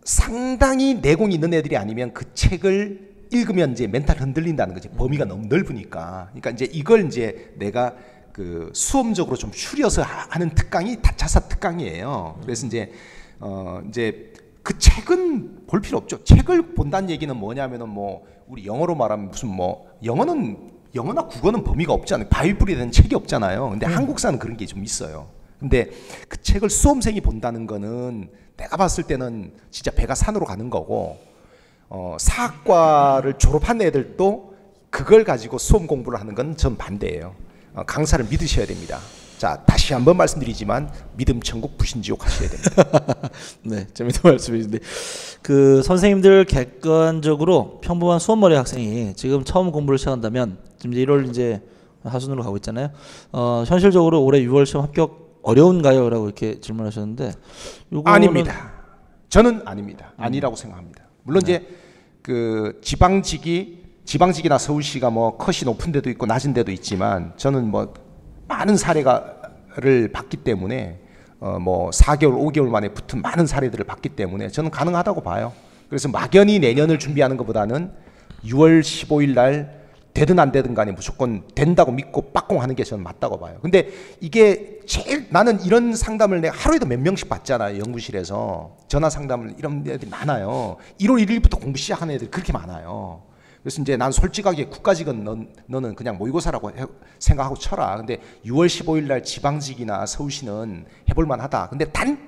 상당히 내공이 있는 애들이 아니면 그 책을 읽으면 이제 멘탈 흔들린다는 거지. 범위가 너무 넓으니까. 그러니까 이제 이걸 이제 내가 그 수험적으로 좀 추려서 하- 하는 특강이 다차사 특강이에요. 그래서 이제 어 이제 그 책은 볼 필요 없죠. 책을 본다는 얘기는 뭐냐면은 뭐 우리 영어로 말하면 무슨 뭐 영어는 영어나 국어는 범위가 없잖아요. 바이블이 되는 책이 없잖아요. 근데 한국사는 그런 게 좀 있어요. 근데 그 책을 수험생이 본다는 거는 내가 봤을 때는 진짜 배가 산으로 가는 거고 어, 사학과를 졸업한 애들도 그걸 가지고 수험 공부를 하는 건 전 반대예요. 어, 강사를 믿으셔야 됩니다. 자 다시 한번 말씀드리지만 믿음 천국 부신 지옥 하셔야 됩니다. 네, 재밌는 말씀이신데 그 선생님들 객관적으로 평범한 수험머리 학생이 지금 처음 공부를 시작한다면 지금 이제 1월 이제 하순으로 가고 있잖아요. 어, 현실적으로 올해 6월 시험 합격 어려운가요?라고 이렇게 질문하셨는데 아닙니다. 저는 아닙니다. 아니라고 생각합니다. 물론 이제 그 지방직이 지방직이나 서울시가 뭐 컷이 높은 데도 있고 낮은 데도 있지만 저는 뭐 많은 사례가를 봤기 때문에 어 뭐 4개월, 5개월 만에 붙은 많은 사례들을 봤기 때문에 저는 가능하다고 봐요. 그래서 막연히 내년을 준비하는 것보다는 6월 15일 날 되든 안 되든 간에 무조건 된다고 믿고 빡공 하는 게 저는 맞다고 봐요. 근데 이게 제일 나는 이런 상담을 내가 하루에도 몇 명씩 받잖아요. 연구실에서 전화 상담을 이런 애들이 많아요. 1월 1일부터 공부 시작하는 애들이 그렇게 많아요. 그래서 이제 난 솔직하게 국가직은 넌, 너는 그냥 모의고사라고 해- 생각하고 쳐라. 근데 6월 15일 날 지방직이나 서울시는 해볼 만 하다. 근데 단,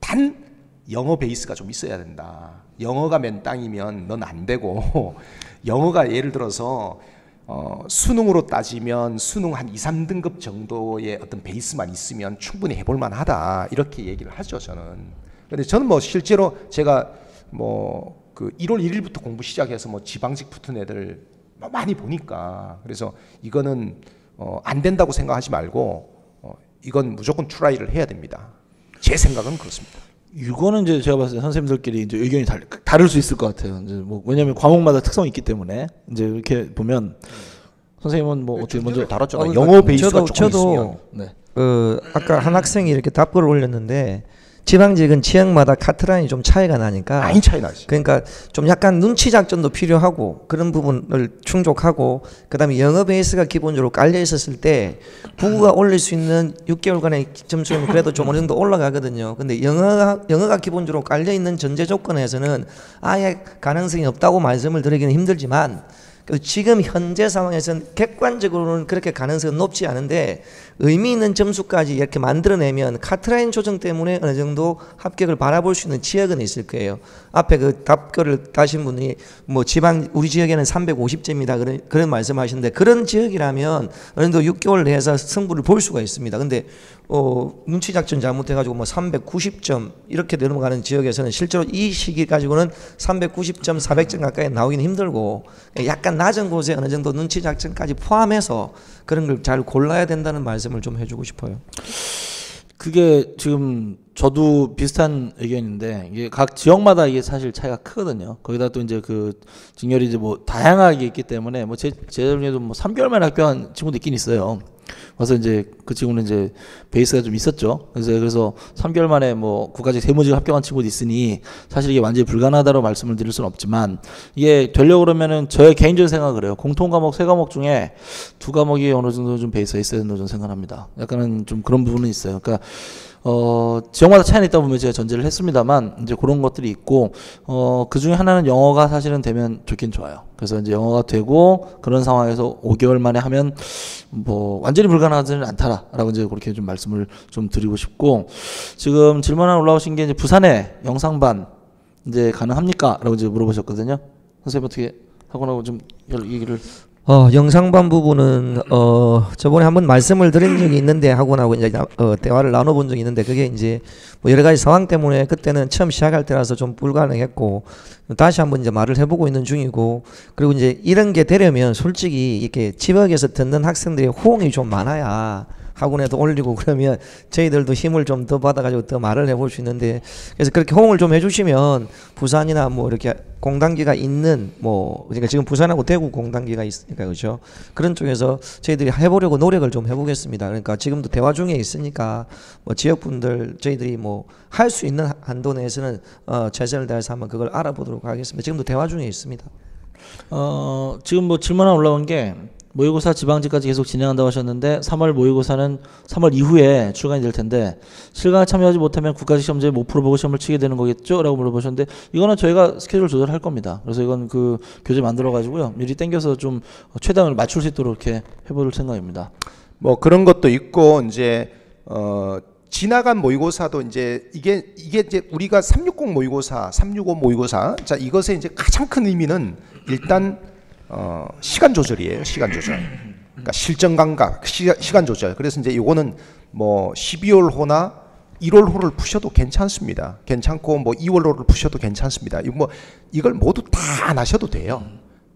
단 영어 베이스가 좀 있어야 된다. 영어가 맨 땅이면 넌 안 되고 영어가 예를 들어서 어, 수능으로 따지면 수능 한 2, 3등급 정도의 어떤 베이스만 있으면 충분히 해볼 만 하다. 이렇게 얘기를 하죠, 저는. 근데 저는 뭐 실제로 제가 뭐 그 1월 1일부터 공부 시작해서 뭐 지방직 붙은 애들 뭐 많이 보니까 그래서 이거는 어, 안 된다고 생각하지 말고 어, 이건 무조건 try를 해야 됩니다. 제 생각은 그렇습니다. 이거는 이제 제가 봤을 때 선생님들끼리 이제 의견이 달, 다를 수 있을 것 같아요. 이제 뭐 왜냐하면 과목마다 특성이 있기 때문에 이제 이렇게 보면 선생님은 뭐 어떻게 먼저 다뤘잖아요. 어, 영어 베이스가 저도- 조금 저도 있으면 네. 그 아까 한 학생이 이렇게 답글을 올렸는데 지방직은 지역마다 카트라인이 좀 차이가 나니까 많이 차이 나지. 그러니까 좀 약간 눈치 작전도 필요하고 그런 부분을 충족하고 그다음에 영어 베이스가 기본적으로 깔려 있었을 때 부구가 올릴 수 있는 6개월간의 점수는 그래도 좀 어느 정도 올라가거든요. 근데 영어가 영어가 기본적으로 깔려 있는 전제 조건에서는 아예 가능성이 없다고 말씀을 드리기는 힘들지만 그 지금 현재 상황에서는 객관적으로는 그렇게 가능성은 높지 않은데 의미 있는 점수까지 이렇게 만들어내면 카트라인 조정 때문에 어느 정도 합격을 바라볼 수 있는 지역은 있을 거예요. 앞에 그 답글을 다신 분이 뭐 지방 우리 지역에는 350점이다 그런 그런 말씀하시는데 그런 지역이라면 어느 정도 6개월 내에서 승부를 볼 수가 있습니다. 근데 어 눈치 작전 잘못해가지고 뭐 390점 이렇게 넘어가는 지역에서는 실제로 이 시기 가지고는 390점, 400점 가까이 나오기는 힘들고 약간 낮은 곳에 어느 정도 눈치 작전까지 포함해서 그런 걸 잘 골라야 된다는 말씀을 좀 해주고 싶어요. 그게 지금 저도 비슷한 의견인데 이게 각 지역마다 이게 사실 차이가 크거든요. 거기다 또 이제 그 직렬이 이제 뭐 다양하게 있기 때문에 뭐제 제 중에도 뭐 3개월 만에 학교한 친구도 있긴 있어요. 그래서 이제 그 친구는 이제 베이스가 좀 있었죠. 그래서 그래서 3개월 만에 뭐 국가직 세무직 합격한 친구도 있으니 사실 이게 완전히 불가능하다고 말씀을 드릴 수는 없지만 이게 되려고 그러면은 저의 개인적인 생각은 그래요. 공통 과목 세 과목 중에 두 과목이 어느 정도 좀 베이스가 있어야 된다고 저는 생각합니다. 약간은 좀 그런 부분은 있어요. 그러니까 어, 지역마다 차이는 있다 보면 제가 전제를 했습니다만, 이제 그런 것들이 있고, 어, 그 중에 하나는 영어가 사실은 되면 좋긴 좋아요. 그래서 이제 영어가 되고, 그런 상황에서 5개월 만에 하면, 뭐, 완전히 불가능하지는 않다라고 이제 그렇게 좀 말씀을 좀 드리고 싶고, 지금 질문 하나 올라오신 게 이제 부산에 영상반, 이제 가능합니까? 라고 이제 물어보셨거든요. 선생님 어떻게 하고 나고 좀 얘기를. 어, 영상반 부분은 어 저번에 한번 말씀을 드린 적이 있는데 하고 나고 이제 나- 어, 대화를 나눠본 적이 있는데 그게 이제 뭐 여러 가지 상황 때문에 그때는 처음 시작할 때라서 좀 불가능했고 다시 한번 이제 말을 해보고 있는 중이고 그리고 이제 이런 게 되려면 솔직히 이렇게 지역에서 듣는 학생들의 호응이 좀 많아야 학원에도 올리고 그러면 저희들도 힘을 좀 더 받아가지고 더 말을 해볼 수 있는데 그래서 그렇게 호응을 좀 해주시면 부산이나 뭐 이렇게 공단기가 있는 뭐 그러니까 지금 부산하고 대구 공단기가 있으니까 그렇죠? 그런 쪽에서 저희들이 해보려고 노력을 좀 해보겠습니다. 그러니까 지금도 대화 중에 있으니까 뭐 지역분들 저희들이 뭐 할 수 있는 한도 내에서는 어 최선을 다해서 한번 그걸 알아보도록 하겠습니다. 지금도 대화 중에 있습니다. 어, 지금 뭐 질문 하나 올라온 게, 모의고사 지방지까지 계속 진행한다고 하셨는데 3월 모의고사는 3월 이후에 출간이 될 텐데 실강에 참여하지 못하면 국가직 시험제에 못 풀어보고 시험을 치게 되는 거겠죠? 라고 물어보셨는데 이거는 저희가 스케줄 조절할 겁니다. 그래서 이건 그 교재 만들어 가지고요. 미리 땡겨서 좀 최대한을 맞출 수 있도록 이렇게 해볼 생각입니다. 뭐 그런 것도 있고 이제 어 지나간 모의고사도 이제 이게 이게 이제 우리가 360 모의고사, 365 모의고사 자 이것의 이제 가장 큰 의미는 일단 어 시간 조절이에요. 시간 조절. 그러니까 실전 감각, 시, 시간 조절. 그래서 이제 요거는 뭐 12월 호나 1월 호를 푸셔도 괜찮습니다. 괜찮고 뭐 2월 호를 푸셔도 괜찮습니다. 이거 뭐 이걸 모두 다 안 하셔도 돼요.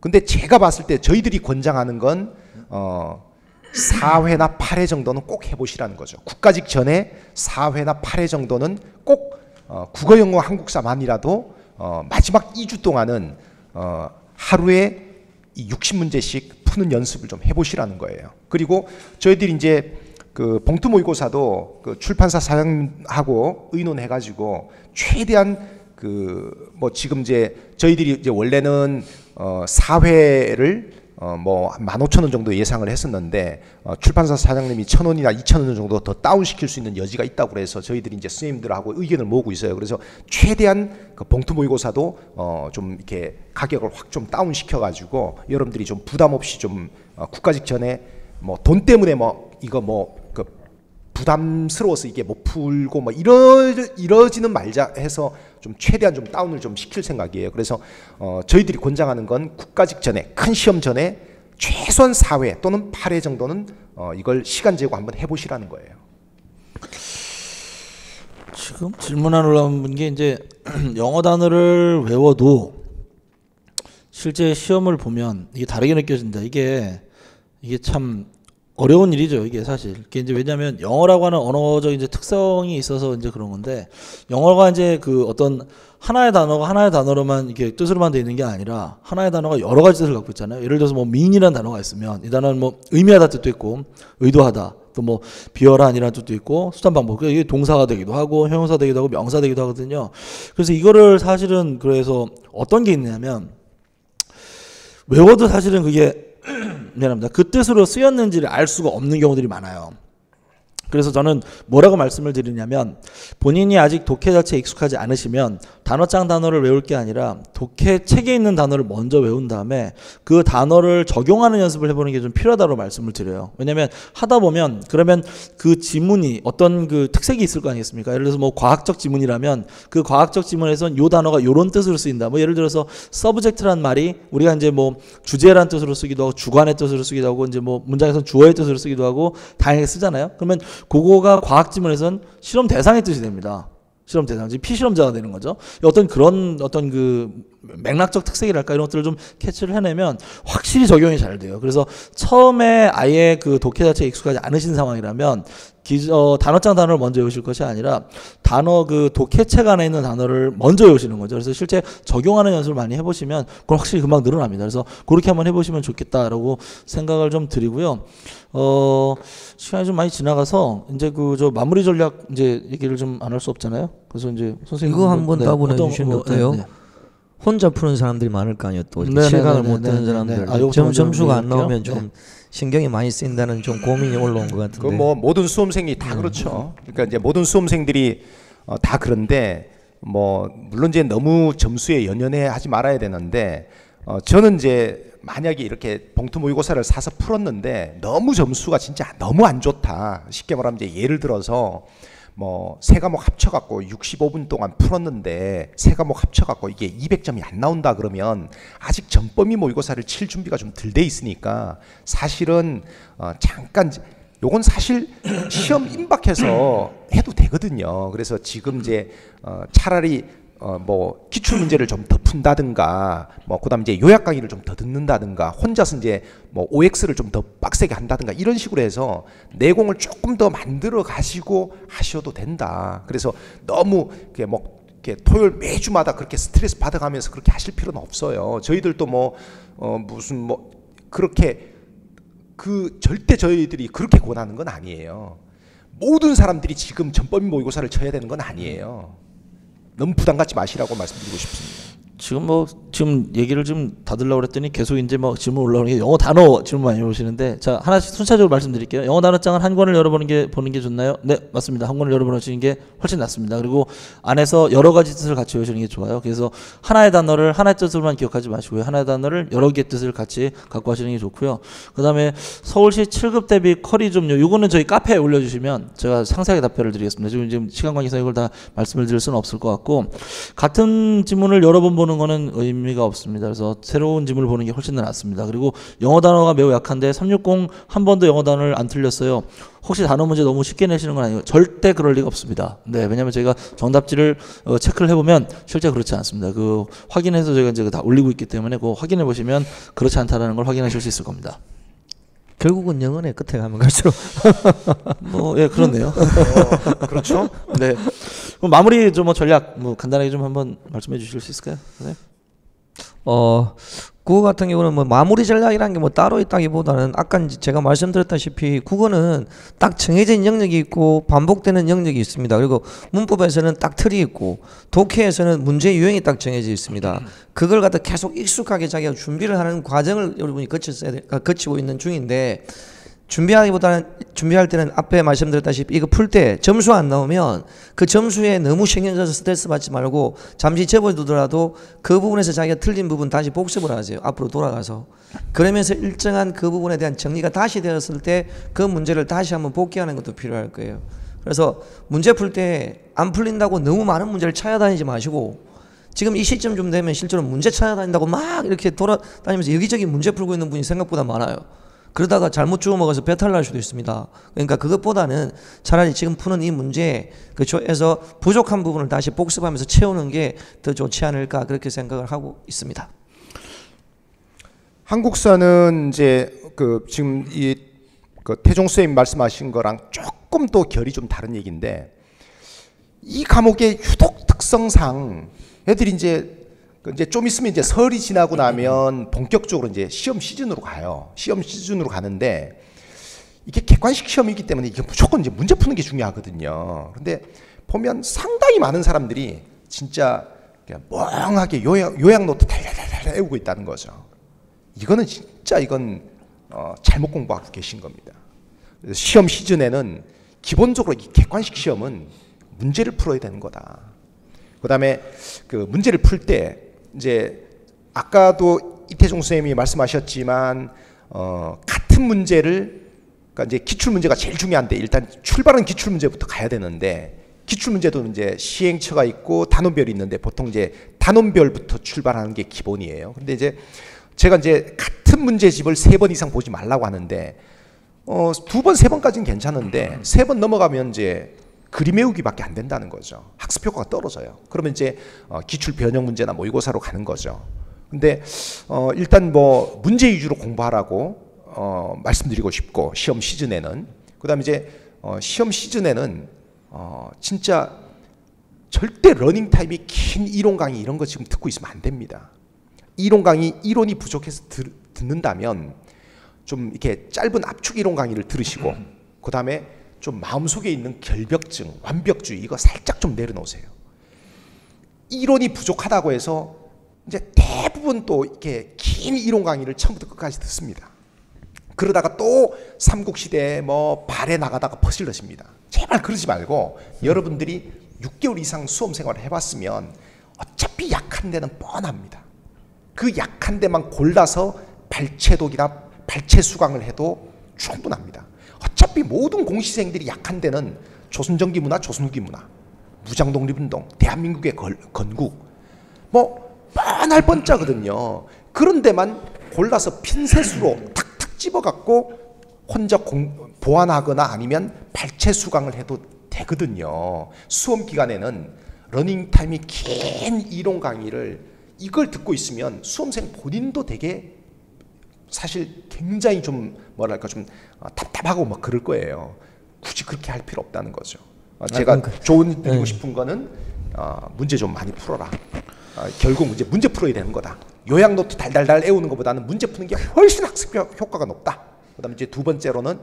근데 제가 봤을 때 저희들이 권장하는 건 어 4회나 8회 정도는 꼭 해보시라는 거죠. 국가직 전에 4회나 8회 정도는 꼭 어, 국어, 영어, 한국사만이라도 어, 마지막 2주 동안은 어, 하루에 이 60문제씩 푸는 연습을 좀 해보시라는 거예요. 그리고 저희들이 이제 그 봉투 모의고사도 그 출판사 사장하고 의논해가지고 최대한 그 뭐 지금 이제 저희들이 이제 원래는 어 4회를 어뭐 15,000원 정도 예상을 했었는데 어 출판사 사장님이 1,000원이나 2,000원 정도 더 다운 시킬 수 있는 여지가 있다고 그래서 저희들이 이제 선생님들하고 의견을 모으고 있어요. 그래서 최대한 그 봉투 모의고사도 어좀 이렇게 가격을 확 좀 다운 시켜 가지고 여러분들이 좀 부담 없이 좀 어 국가 직 전에 뭐 돈 때문에 뭐 이거 뭐 그 부담스러워서 이게 못 풀고 뭐 이러 이러지는 말자 해서 좀 최대한 좀 다운을 좀 시킬 생각이에요. 그래서 어 저희들이 권장하는 건 국가직 전에 큰 시험 전에 최소한 4회 또는 8회 정도는 어 이걸 시간 재고 한번 해보시라는 거예요. 지금 질문 하나 올라온 게 이제 영어 단어를 외워도 실제 시험을 보면 이게 다르게 느껴진다. 이게 이게 참 어려운 일이죠. 이게 사실. 이게 이제 왜냐하면 영어라고 하는 언어적 이제 특성이 있어서 이제 그런 건데 영어가 이제 그 어떤 하나의 단어가 하나의 단어로만 이렇게 뜻으로만 되어 있는 게 아니라 하나의 단어가 여러 가지 뜻을 갖고 있잖아요. 예를 들어서 뭐 mean이라는 단어가 있으면 이 단어는 뭐 의미하다 뜻도 있고 의도하다 또 뭐 비열한이라는 뜻도 있고 수단 방법 이게 동사가 되기도 하고 형용사 되기도 하고 명사 되기도 하거든요. 그래서 이거를 사실은 그래서 어떤 게 있냐면 외워도 사실은 그게 미안합니다. 그 뜻으로 쓰였는지를 알 수가 없는 경우들이 많아요. 그래서 저는 뭐라고 말씀을 드리냐면 본인이 아직 독해 자체에 익숙하지 않으시면 단어장 단어를 외울 게 아니라 독해 책에 있는 단어를 먼저 외운 다음에 그 단어를 적용하는 연습을 해보는 게 좀 필요하다고 말씀을 드려요. 왜냐하면 하다 보면 그러면 그 지문이 어떤 그 특색이 있을 거 아니겠습니까? 예를 들어서 뭐 과학적 지문이라면 그 과학적 지문에선 요 단어가 요런 뜻으로 쓰인다. 뭐 예를 들어서 서브젝트란 말이 우리가 이제 뭐 주제란 뜻으로 쓰기도 하고 주관의 뜻으로 쓰기도 하고 이제 뭐 문장에선 주어의 뜻으로 쓰기도 하고 다양하게 쓰잖아요. 그러면 그거가 과학 지문에선 실험 대상의 뜻이 됩니다. 실험 대상, 즉 피실험자가 되는 거죠. 어떤 그런 어떤 그 맥락적 특색이랄까 이런 것들을 좀 캐치를 해내면 확실히 적용이 잘 돼요. 그래서 처음에 아예 그 독해 자체에 익숙하지 않으신 상황이라면 기, 어, 단어장 단어를 먼저 외우실 것이 아니라 단어 그 독해책 안에 있는 단어를 먼저 외우시는 거죠. 그래서 실제 적용하는 연습을 많이 해보시면 그건 확실히 금방 늘어납니다. 그래서 그렇게 한번 해보시면 좋겠다라고 생각을 좀 드리고요. 어, 시간이 좀 많이 지나가서 이제 그 저 마무리 전략 이제 얘기를 좀 안 할 수 없잖아요. 그래서 이제 선생님 이거 한번 네, 보내주시는 어, 거 어때요? 네, 네. 혼자 푸는 사람들이 많을 거 아니에요. 또 네, 네, 실감을 네, 못 네, 사람들 네. 아, 점, 점수가 안. 나오면 좀 신경이 많이 쓰인다는 좀 고민이 올라온 것 같은데. 그 뭐 모든 수험생이 다 그렇죠. 그러니까 이제 모든 수험생들이 어, 다 그런데 뭐 물론 이제 너무 점수에 연연해 하지 말아야 되는데 어, 저는 이제 만약에 이렇게 봉투 모의고사를 사서 풀었는데 너무 점수가 진짜 너무 안 좋다. 쉽게 말하면 이제 예를 들어서 뭐 세 과목 합쳐갖고 65분 동안 풀었는데 세 과목 합쳐갖고 이게 200점이 안 나온다 그러면 아직 전범위 모의고사를 칠 준비가 좀 덜 돼 있으니까 사실은 어 잠깐 요건 사실 시험 임박해서 해도 되거든요. 그래서 지금 이제 어 차라리 어 뭐 기출 문제를 좀 더 푼다든가 뭐 그다음 이제 요약 강의를 좀 더 듣는다든가 혼자서 이제 뭐 OX를 좀 더 빡세게 한다든가 이런 식으로 해서 내공을 조금 더 만들어 가시고 하셔도 된다. 그래서 너무 이렇게 뭐 이렇게 토요일 매주마다 그렇게 스트레스 받아가면서 그렇게 하실 필요는 없어요. 저희들도 뭐 어 무슨 뭐 그렇게 그 절대 저희들이 그렇게 권하는 건 아니에요. 모든 사람들이 지금 전범위 모의고사를 쳐야 되는 건 아니에요. 너무 부담 갖지 마시라고 말씀드리고 싶습니다. 지금 뭐 지금 얘기를 좀 닫으려고 그랬더니 계속 이제 뭐 질문 올라오는 게 영어 단어 질문 많이 오시는데 자 하나씩 순차적으로 말씀드릴게요. 영어 단어장은 한 권을 열어보는 게 보는 게 좋나요? 네 맞습니다. 한 권을 열어보시는 게 훨씬 낫습니다. 그리고 안에서 여러 가지 뜻을 같이 외우시는 게 좋아요. 그래서 하나의 단어를 하나의 뜻으로만 기억하지 마시고요. 하나의 단어를 여러 개의 뜻을 같이 갖고 하시는 게 좋고요. 그 다음에 서울시 7급 대비 커리 좀요. 이거는 저희 카페에 올려주시면 제가 상세하게 답변을 드리겠습니다. 지금 지금 시간 관계상 이걸 다 말씀을 드릴 수는 없을 것 같고 같은 지문을 여러 번 보는 거는 의미가 없습니다. 그래서 새로운 지문을 보는 게 훨씬 더 낫습니다. 그리고 영어 단어가 매우 약한데 360 한 번도 영어 단어를 안 틀렸어요. 혹시 단어 문제 너무 쉽게 내시는 건 아니고 절대 그럴 리가 없습니다. 네, 왜냐하면 저희가 정답지를 어, 체크를 해보면 실제 그렇지 않습니다. 그 확인해서 저희가 이제 다 올리고 있기 때문에 그 확인해 보시면 그렇지 않다라는 걸 확인하실 수 있을 겁니다. 결국은 영혼의 끝에 가면 갈수록 뭐예 그렇네요. 어, 그렇죠. 네. 그럼 마무리 좀 뭐 전략 뭐 간단하게 좀 한번 말씀해 주실 수 있을까요? 네. 어 국어 같은 경우는 뭐 마무리 전략이라는 게 뭐 따로 있다기보다는 아까 제가 말씀드렸다시피 국어는 딱 정해진 영역이 있고 반복되는 영역이 있습니다. 그리고 문법에서는 딱 틀이 있고 독해에서는 문제 유형이 딱 정해져 있습니다. 그걸 갖다 계속 익숙하게 자기가 준비를 하는 과정을 여러분이 거쳤어야 돼, 아, 거치고 있는 중인데 준비하기보다는 준비할 때는 앞에 말씀드렸다시피 이거 풀 때 점수 안 나오면 그 점수에 너무 신경 써서 스트레스 받지 말고 잠시 접어두더라도 그 부분에서 자기가 틀린 부분 다시 복습을 하세요. 앞으로 돌아가서 그러면서 일정한 그 부분에 대한 정리가 다시 되었을 때 그 문제를 다시 한번 복귀하는 것도 필요할 거예요. 그래서 문제 풀 때 안 풀린다고 너무 많은 문제를 찾아다니지 마시고 지금 이 시점쯤 되면 실제로 문제 찾아다닌다고 막 이렇게 돌아다니면서 여기저기 문제 풀고 있는 분이 생각보다 많아요. 그러다가 잘못 주워 먹어서 배탈 날 수도 있습니다. 그러니까 그것보다는 차라리 지금 푸는 이 문제 그쪽에서 부족한 부분을 다시 복습하면서 채우는 게 더 좋지 않을까 그렇게 생각을 하고 있습니다. 한국사는 이제 그 지금 이 그 태종 선생님 말씀하신 거랑 조금 또 결이 좀 다른 얘기인데 이 과목의 유독 특성상 애들이 이제 그 이제 좀 있으면 이제 설이 지나고 나면 본격적으로 이제 시험 시즌으로 가요. 시험 시즌으로 가는데 이게 객관식 시험이기 때문에 이게 무조건 이제 문제 푸는 게 중요하거든요. 근데 보면 상당히 많은 사람들이 진짜 멍하게 요약, 요약 노트 달달달 외우고 있다는 거죠. 이거는 진짜 이건 어, 잘못 공부하고 계신 겁니다. 시험 시즌에는 기본적으로 이 객관식 시험은 문제를 풀어야 되는 거다. 그다음에 그 문제를 풀 때 이제 아까도 이태종 선생님이 말씀하셨지만 어, 같은 문제를 그러니까 이제 기출 문제가 제일 중요한데 일단 출발은 기출 문제부터 가야 되는데 기출 문제도 이제 시행처가 있고 단원별이 있는데 보통 이제 단원별부터 출발하는 게 기본이에요. 근데 이제 제가 이제 같은 문제집을 세 번 이상 보지 말라고 하는데 어, 두 번, 세 번까지는 괜찮은데 세 번 넘어가면 이제 그림 외우기밖에 안 된다는 거죠. 학습 효과가 떨어져요. 그러면 이제 어, 기출 변형 문제나 모의고사로 가는 거죠. 근데 어, 일단 뭐 문제 위주로 공부하라고 어, 말씀드리고 싶고 시험 시즌에는 그다음에 이제 어, 시험 시즌에는 어, 진짜 절대 러닝 타임이 긴 이론 강의 이런 거 지금 듣고 있으면 안 됩니다. 이론 강의 이론이 부족해서 들, 듣는다면 좀 이렇게 짧은 압축 이론 강의를 들으시고 그다음에 좀 마음속에 있는 결벽증, 완벽주의 이거 살짝 좀 내려놓으세요. 이론이 부족하다고 해서 이제 대부분 또 이렇게 긴 이론 강의를 처음부터 끝까지 듣습니다. 그러다가 또 삼국시대에 뭐 발에 나가다가 퍼질러집니다. 제발 그러지 말고 여러분들이 6개월 이상 수험 생활을 해봤으면 어차피 약한 데는 뻔합니다. 그 약한 데만 골라서 발췌독이나 발췌 수강을 해도 충분합니다. 어차피 모든 공시생들이 약한 데는 조선전기 문화, 조선후기 문화, 무장독립운동, 대한민국의 걸, 건국, 뭐 뻔할 뻔짜거든요. 그런 데만 골라서 핀셋으로 탁탁 집어갖고 혼자 공, 보완하거나 아니면 발췌 수강을 해도 되거든요. 수험 기간에는 러닝 타임이 긴 이론 강의를 이걸 듣고 있으면 수험생 본인도 되게 사실 굉장히 좀 뭐랄까 좀 어, 답답하고 막 그럴 거예요. 굳이 그렇게 할 필요 없다는 거죠. 어, 제가 그러니까- 조언 드리고 네. 싶은 거는 어, 문제 좀 많이 풀어라. 어, 결국 문제 문제 풀어야 되는 거다. 요약 노트 달달달 외우는 것보다는 문제 푸는 게 훨씬 학습 효- 효과가 높다. 그다음에 이제 두 번째로는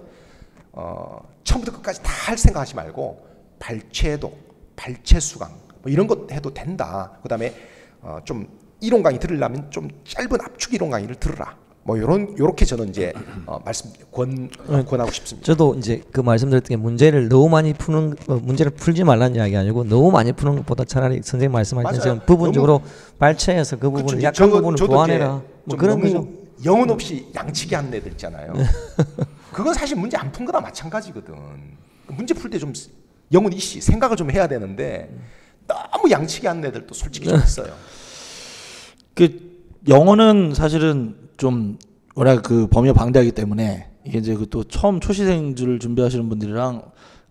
어, 처음부터 끝까지 다 할 생각하지 말고 발췌독, 발췌 수강 뭐 이런 것 해도 된다. 그다음에 어, 좀 이론 강의 들으려면 좀 짧은 압축 이론 강의를 들으라. 뭐 요런 요렇게 저는 이제 어, 말씀 권 권하고 싶습니다. 저도 이제 그 말씀드렸던 게 문제를 너무 많이 푸는 어, 문제를 풀지 말라는 이야기 아니고 너무 많이 푸는 것보다 차라리 선생님 말씀하신. 것처럼 부분적으로 발췌해서 그 부분을 그쵸, 약한 저거- 부분을 보완해라. 뭐좀 그런 거죠. 영혼 없이 양치기 하는 애들 있잖아요. 그건 사실 문제 안 푼 거나 마찬가지거든. 문제 풀 때 좀 영혼 이씨 생각을 좀 해야 되는데 너무 양치기 하는 애들도 솔직히 좀 있어요. 그 영어는 사실은 좀 워낙 그 범위가 방대하기 때문에 이게 이제 그 또 처음 초시생들을 준비하시는 분들이랑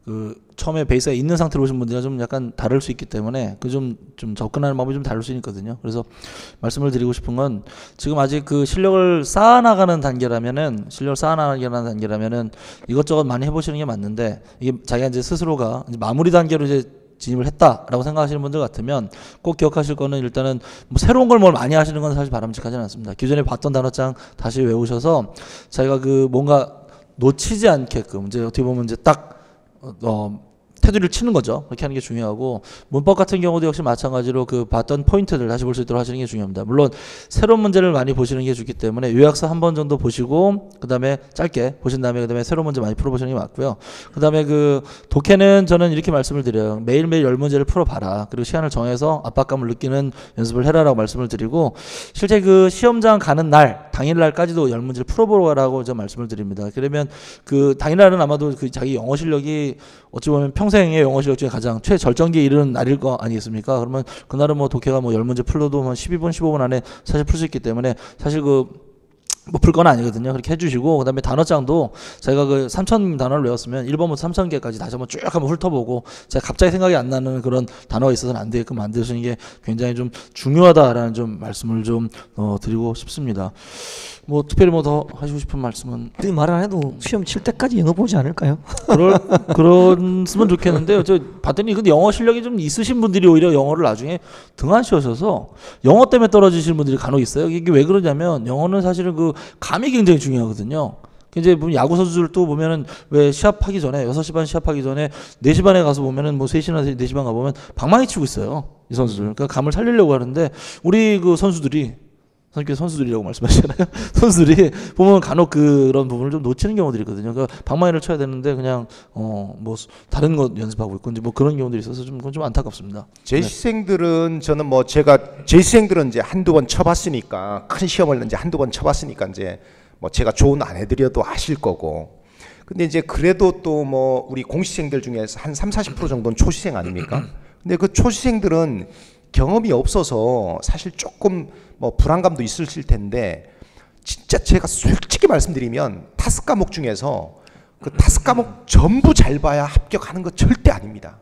그 처음에 베이스가 있는 상태로 오신 분들이랑 좀 약간 다를 수 있기 때문에 그 좀 좀 접근하는 방법이 좀 다를 수 있거든요. 그래서 말씀을 드리고 싶은 건 지금 아직 그 실력을 쌓아나가는 단계라면은 실력을 쌓아나가는 단계라면은 이것저것 많이 해보시는 게 맞는데 이게 자기가 이제 스스로가 이제 마무리 단계로 이제 진입을 했다라고 생각하시는 분들 같으면 꼭 기억하실 거는 일단은 뭐 새로운 걸 뭘 많이 하시는 건 사실 바람직하지는 않습니다. 기존에 봤던 단어장 다시 외우셔서 자기가 그 뭔가 놓치지 않게끔 이제 어떻게 보면 이제 딱 어, 어, 테두리를 치는 거죠. 그렇게 하는 게 중요하고 문법 같은 경우도 역시 마찬가지로 그 봤던 포인트들 다시 볼 수 있도록 하시는 게 중요합니다. 물론 새로운 문제를 많이 보시는 게 좋기 때문에 요약서 한 번 정도 보시고 그 다음에 짧게 보신 다음에 그 다음에 새로운 문제 많이 풀어보시는 게 맞고요. 그 다음에 그 독해는 저는 이렇게 말씀을 드려요. 매일매일 열 문제를 풀어봐라. 그리고 시간을 정해서 압박감을 느끼는 연습을 해라라고 말씀을 드리고 실제 그 시험장 가는 날 당일날까지도 열 문제를 풀어보라고 저 말씀을 드립니다. 그러면 그 당일날은 아마도 그 자기 영어 실력이 어찌 보면 평생 의 영어 실력 중에 가장 최절정기에 이르는 날일 거 아니겠습니까? 그러면 그날은 뭐 독해가 뭐 열 문제 풀러도 뭐 12분 15분 안에 사실 풀 수 있기 때문에 사실 그 뭐 풀 건 아니거든요. 그렇게 해주시고 그다음에 단어장도 제가 그 3천 단어를 외웠으면 1번부터 3천 개까지 다시 한번 쭉 한번 훑어보고 제가 갑자기 생각이 안 나는 그런 단어가 있어서는 안 되게끔 만드시는 게 굉장히 좀 중요하다라는 좀 말씀을 좀 어, 드리고 싶습니다. 뭐 특별히 뭐 더 하시고 싶은 말씀은 그 말 안 해도 시험 칠 때까지 영어 보지 않을까요? 그럴 그랬으면 좋겠는데요. 저 봤더니 근데 영어 실력이 좀 있으신 분들이 오히려 영어를 나중에 등한시하셔서 영어 때문에 떨어지시는 분들이 간혹 있어요. 이게 왜 그러냐면 영어는 사실은 그 감이 굉장히 중요하거든요. 이제 보면 야구 선수들도 보면은 왜 시합하기 전에 6시 반 시합하기 전에 4시 반에 가서 보면은 뭐 3시나 4시 반 가 보면 방망이 치고 있어요. 이 선수들. 그러니까 감을 살리려고 하는데 우리 그 선수들이 선생님께서 선수들이라고 말씀하시잖아요. 선수들이 보면 간혹 그런 부분을 좀 놓치는 경우들이 있거든요. 그러니까 방망이를 쳐야 되는데 그냥 어 뭐 다른 것 연습하고 있고 이제 뭐 그런 경우들이 있어서 좀 그건 좀 안타깝습니다. 제 시생들은 저는 뭐 제가 제 시생들은 이제 한두 번 쳐봤으니까 큰 시험을 이제 한두 번 쳐봤으니까 이제 뭐 제가 조언 안 해드려도 아실 거고. 근데 이제 그래도 또 뭐 우리 공시생들 중에서 한 3, 40% 정도는 초시생 아닙니까? 근데 그 초시생들은 경험이 없어서 사실 조금 뭐 불안감도 있으실 텐데 진짜 제가 솔직히 말씀드리면 타스 과목 중에서 그 타스 과목 전부 잘 봐야 합격하는 거 절대 아닙니다.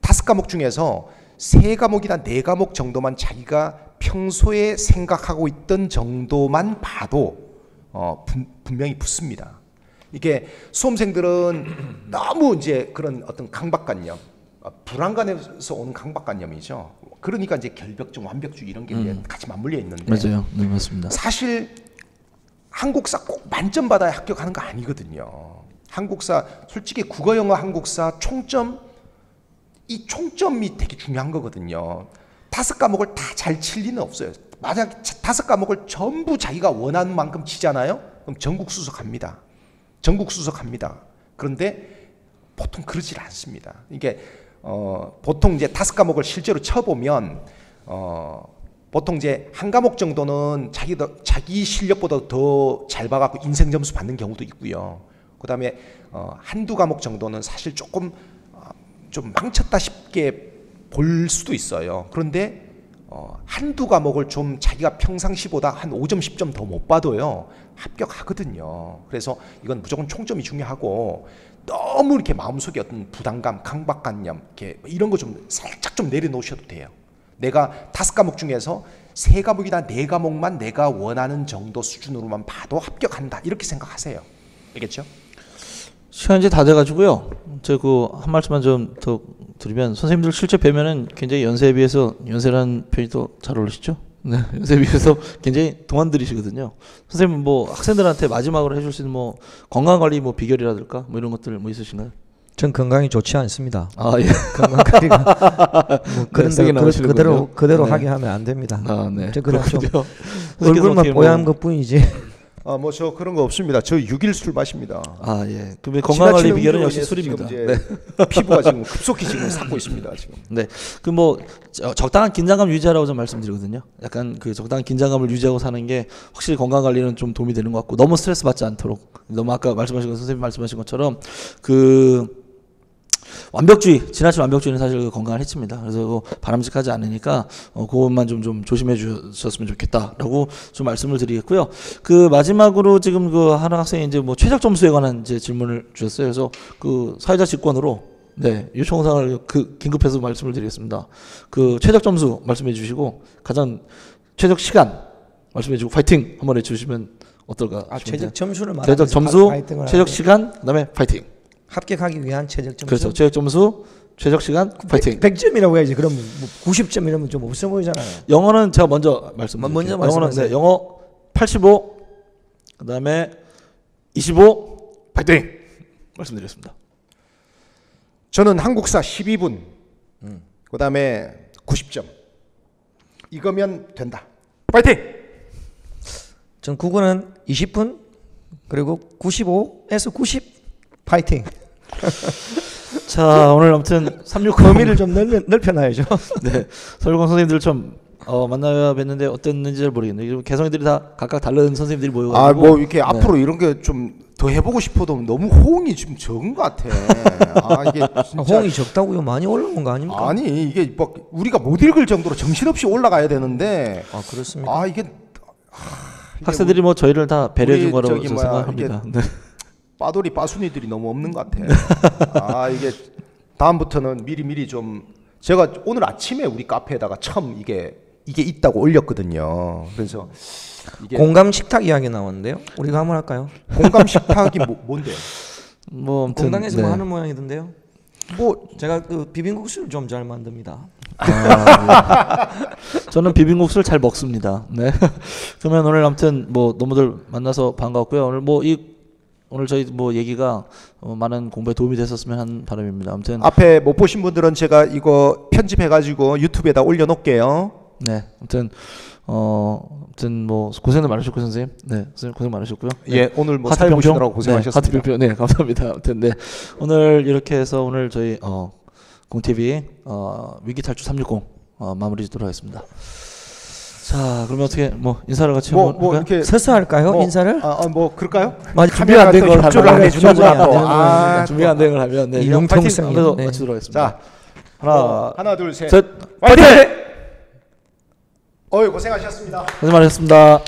다섯 과목 중에서 세 과목이나 네 과목 정도만 자기가 평소에 생각하고 있던 정도만 봐도 어, 분, 분명히 붙습니다. 이게 수험생들은 너무 이제 그런 어떤 강박관념, 어, 불안감에서 오는 강박관념이죠. 그러니까 이제 결벽증, 완벽주의 이런 게 이제 같이 맞물려 있는데 맞아요. 네 맞습니다. 사실 한국사 꼭 만점 받아야 합격하는 거 아니거든요. 한국사 솔직히 국어 영어 한국사 총점 이 총점이 되게 중요한 거거든요. 다섯 과목을 다 잘 칠 리는 없어요. 만약 자- 다섯 과목을 전부 자기가 원하는 만큼 치잖아요. 그럼 전국 수석합니다. 전국 수석합니다. 그런데 보통 그러질 않습니다. 이게 어, 보통 이제 다섯 과목을 실제로 쳐보면 어, 보통 이제 한 과목 정도는 자기 더, 자기 실력보다 더 잘 봐갖고 인생 점수 받는 경우도 있고요. 그다음에 어, 한두 과목 정도는 사실 조금 어, 좀 망쳤다 싶게 볼 수도 있어요. 그런데 어, 한두 과목을 좀 자기가 평상시보다 한 5점, 10점 더 못 봐도요 합격하거든요. 그래서 이건 무조건 총점이 중요하고 너무 이렇게 마음속에 어떤 부담감, 강박관념 이렇게 이런 거 좀 살짝 좀 내려놓으셔도 돼요. 내가 다섯 과목 중에서 세 과목이나 네 과목만 내가 원하는 정도 수준으로만 봐도 합격한다 이렇게 생각하세요. 알겠죠? 시간 이제 다 돼가지고요. 제그한 말씀만 좀 더 드리면 선생님들 실제 뵈면은 굉장히 연세에 비해서 연세라는 표현이 또 잘 어울리시죠? 네, 비해서 굉장히 동안들이시거든요. 선생님 뭐 학생들한테 마지막으로 해줄 수 있는 뭐 건강 관리 뭐 비결이라든가 뭐 이런 것들 뭐 있으신가요? 전 건강이 좋지 않습니다. 아 예. 건강 관리가 뭐 그런 세게 대로 그, 나오시는군요. 그대로 그대로 네. 하게 하면 안 됩니다. 아 네. 저 그냥 좀. 선생님께서 얼굴만 뭐- 뽀얀 것뿐이지. 아 뭐 저 그런 거 없습니다. 저 6일 술 마십니다. 아 예. 그러면 건강 관리 비결은 역시 술입니다. 네. 피부가 지금 급속히 지금 삭고 있습니다. 지금. 네. 그 뭐 적당한 긴장감 유지하라고 좀 말씀드리거든요. 약간 그 적당한 긴장감을 유지하고 사는 게 확실히 건강 관리는 좀 도움이 되는 것 같고 너무 스트레스 받지 않도록 너무 아까 말씀하신 것 선생님 말씀하신 것처럼 그 완벽주의, 지나친 완벽주의는 사실 그 건강을 해칩니다. 그래서 그 바람직하지 않으니까 어, 그것만 좀, 좀 조심해 주셨으면 좋겠다라고 좀 말씀을 드리겠고요. 그 마지막으로 지금 그 하나 학생이 이제 뭐 최적 점수에 관한 이제 질문을 주셨어요. 그래서 그 사회자 직권으로 네 요청사항을 그 긴급해서 말씀을 드리겠습니다. 그 최적 점수 말씀해 주시고 가장 최적 시간 말씀해 주고 파이팅 한번 해 주시면 어떨까? 아. 최적 점수를 말하면서 최적 점수, 최적 시간, 그다음에 파이팅. 합격하기 위한 최적 점수. 그렇죠. 최적 점수, 최적 시간, 파이팅. 100 점이라고 해야지. 그럼 뭐 90점 이러면 좀 없어 보이잖아요. 영어는 제가 먼저 말씀드릴게요. 먼저 영어는 말씀하세요. 네, 영어 85, 그다음에 25, 파이팅. 말씀드리겠습니다. 저는 한국사 12분. 그다음에 90점. 이거면 된다. 파이팅! 전 국어는 20분 그리고 95에서 90 파이팅. 자, 오늘 아무튼 360 범위를 좀 넓, 넓혀놔야죠. 네, 서울공 선생님들 좀 어, 만나야 뵀는데 어땠는지 잘 모르겠네요. 지금 개성이들이 다 각각 다른 선생님들이 모여가지고 아뭐 이렇게 네. 앞으로 이런 게 좀 더 해보고 싶어도 너무 호응이 좀 적은 것 같아. 아 이게 진짜 호응이 적다고요? 많이 올라온 거 아닙니까? 아니 이게 막 우리가 못 읽을 정도로 정신없이 올라가야 되는데 아, 그렇습니까? 아 이게 학생들이 뭐 저희를 다 배려해 준 거라고 뭐야, 생각합니다. 네. 빠돌이 빠순이들이 너무 없는 것 같아. 아 이게 다음부터는 미리 미리 좀 제가 오늘 아침에 우리 카페에다가 처음 이게 이게 있다고 올렸거든요. 그래서 이게 공감 식탁 이야기 나왔는데요. 우리가 한번 할까요? 공감 식탁이 뭐, 뭔데요? 뭐 아무튼 공당에서 네. 뭐 하는 모양이던데요. 뭐 제가 그 비빔국수를 좀 잘 만듭니다. 아, 네. 저는 비빔국수를 잘 먹습니다. 네. 그러면 오늘 아무튼 뭐 너무들 만나서 반가웠고요. 오늘 뭐 이 오늘 저희 뭐 얘기가 어, 많은 공부에 도움이 됐었으면 하는 바람입니다. 아무튼 앞에 못 보신 분들은 제가 이거 편집해가지고 유튜브에다 올려놓을게요. 네. 아무튼 어 아무튼 뭐 고생들 많으셨고 선생님. 네. 선생님 고생 많으셨고요. 네. 예, 오늘 뭐 하트 평평? 보시느라고 네, 고생하셨습니다. 하트 평평. 네, 감사합니다. 아무튼 네. 오늘 이렇게 해서 오늘 저희 어 공TV 어 위기 탈출 360 어, 마무리 짓도록 하겠습니다. 자, 그러면 어떻게 뭐 인사를 같이 뭐, 한번 뭐 할까요? 이렇게 서서 할까요? 뭐, 인사를? 아, 아, 뭐 그럴까요? 많이 준비가 안된 걸 하면 해주는 준비가 안 거라고. 되는 아, 걸 준비가 안된 걸 하면 네, 융통성이, 하면서 네. 마치도록 하겠습니다. 자, 하나, 어, 하나, 둘, 셋. 셋, 파이팅! 파이팅! 어유 고생하셨습니다. 고생 많으셨습니다.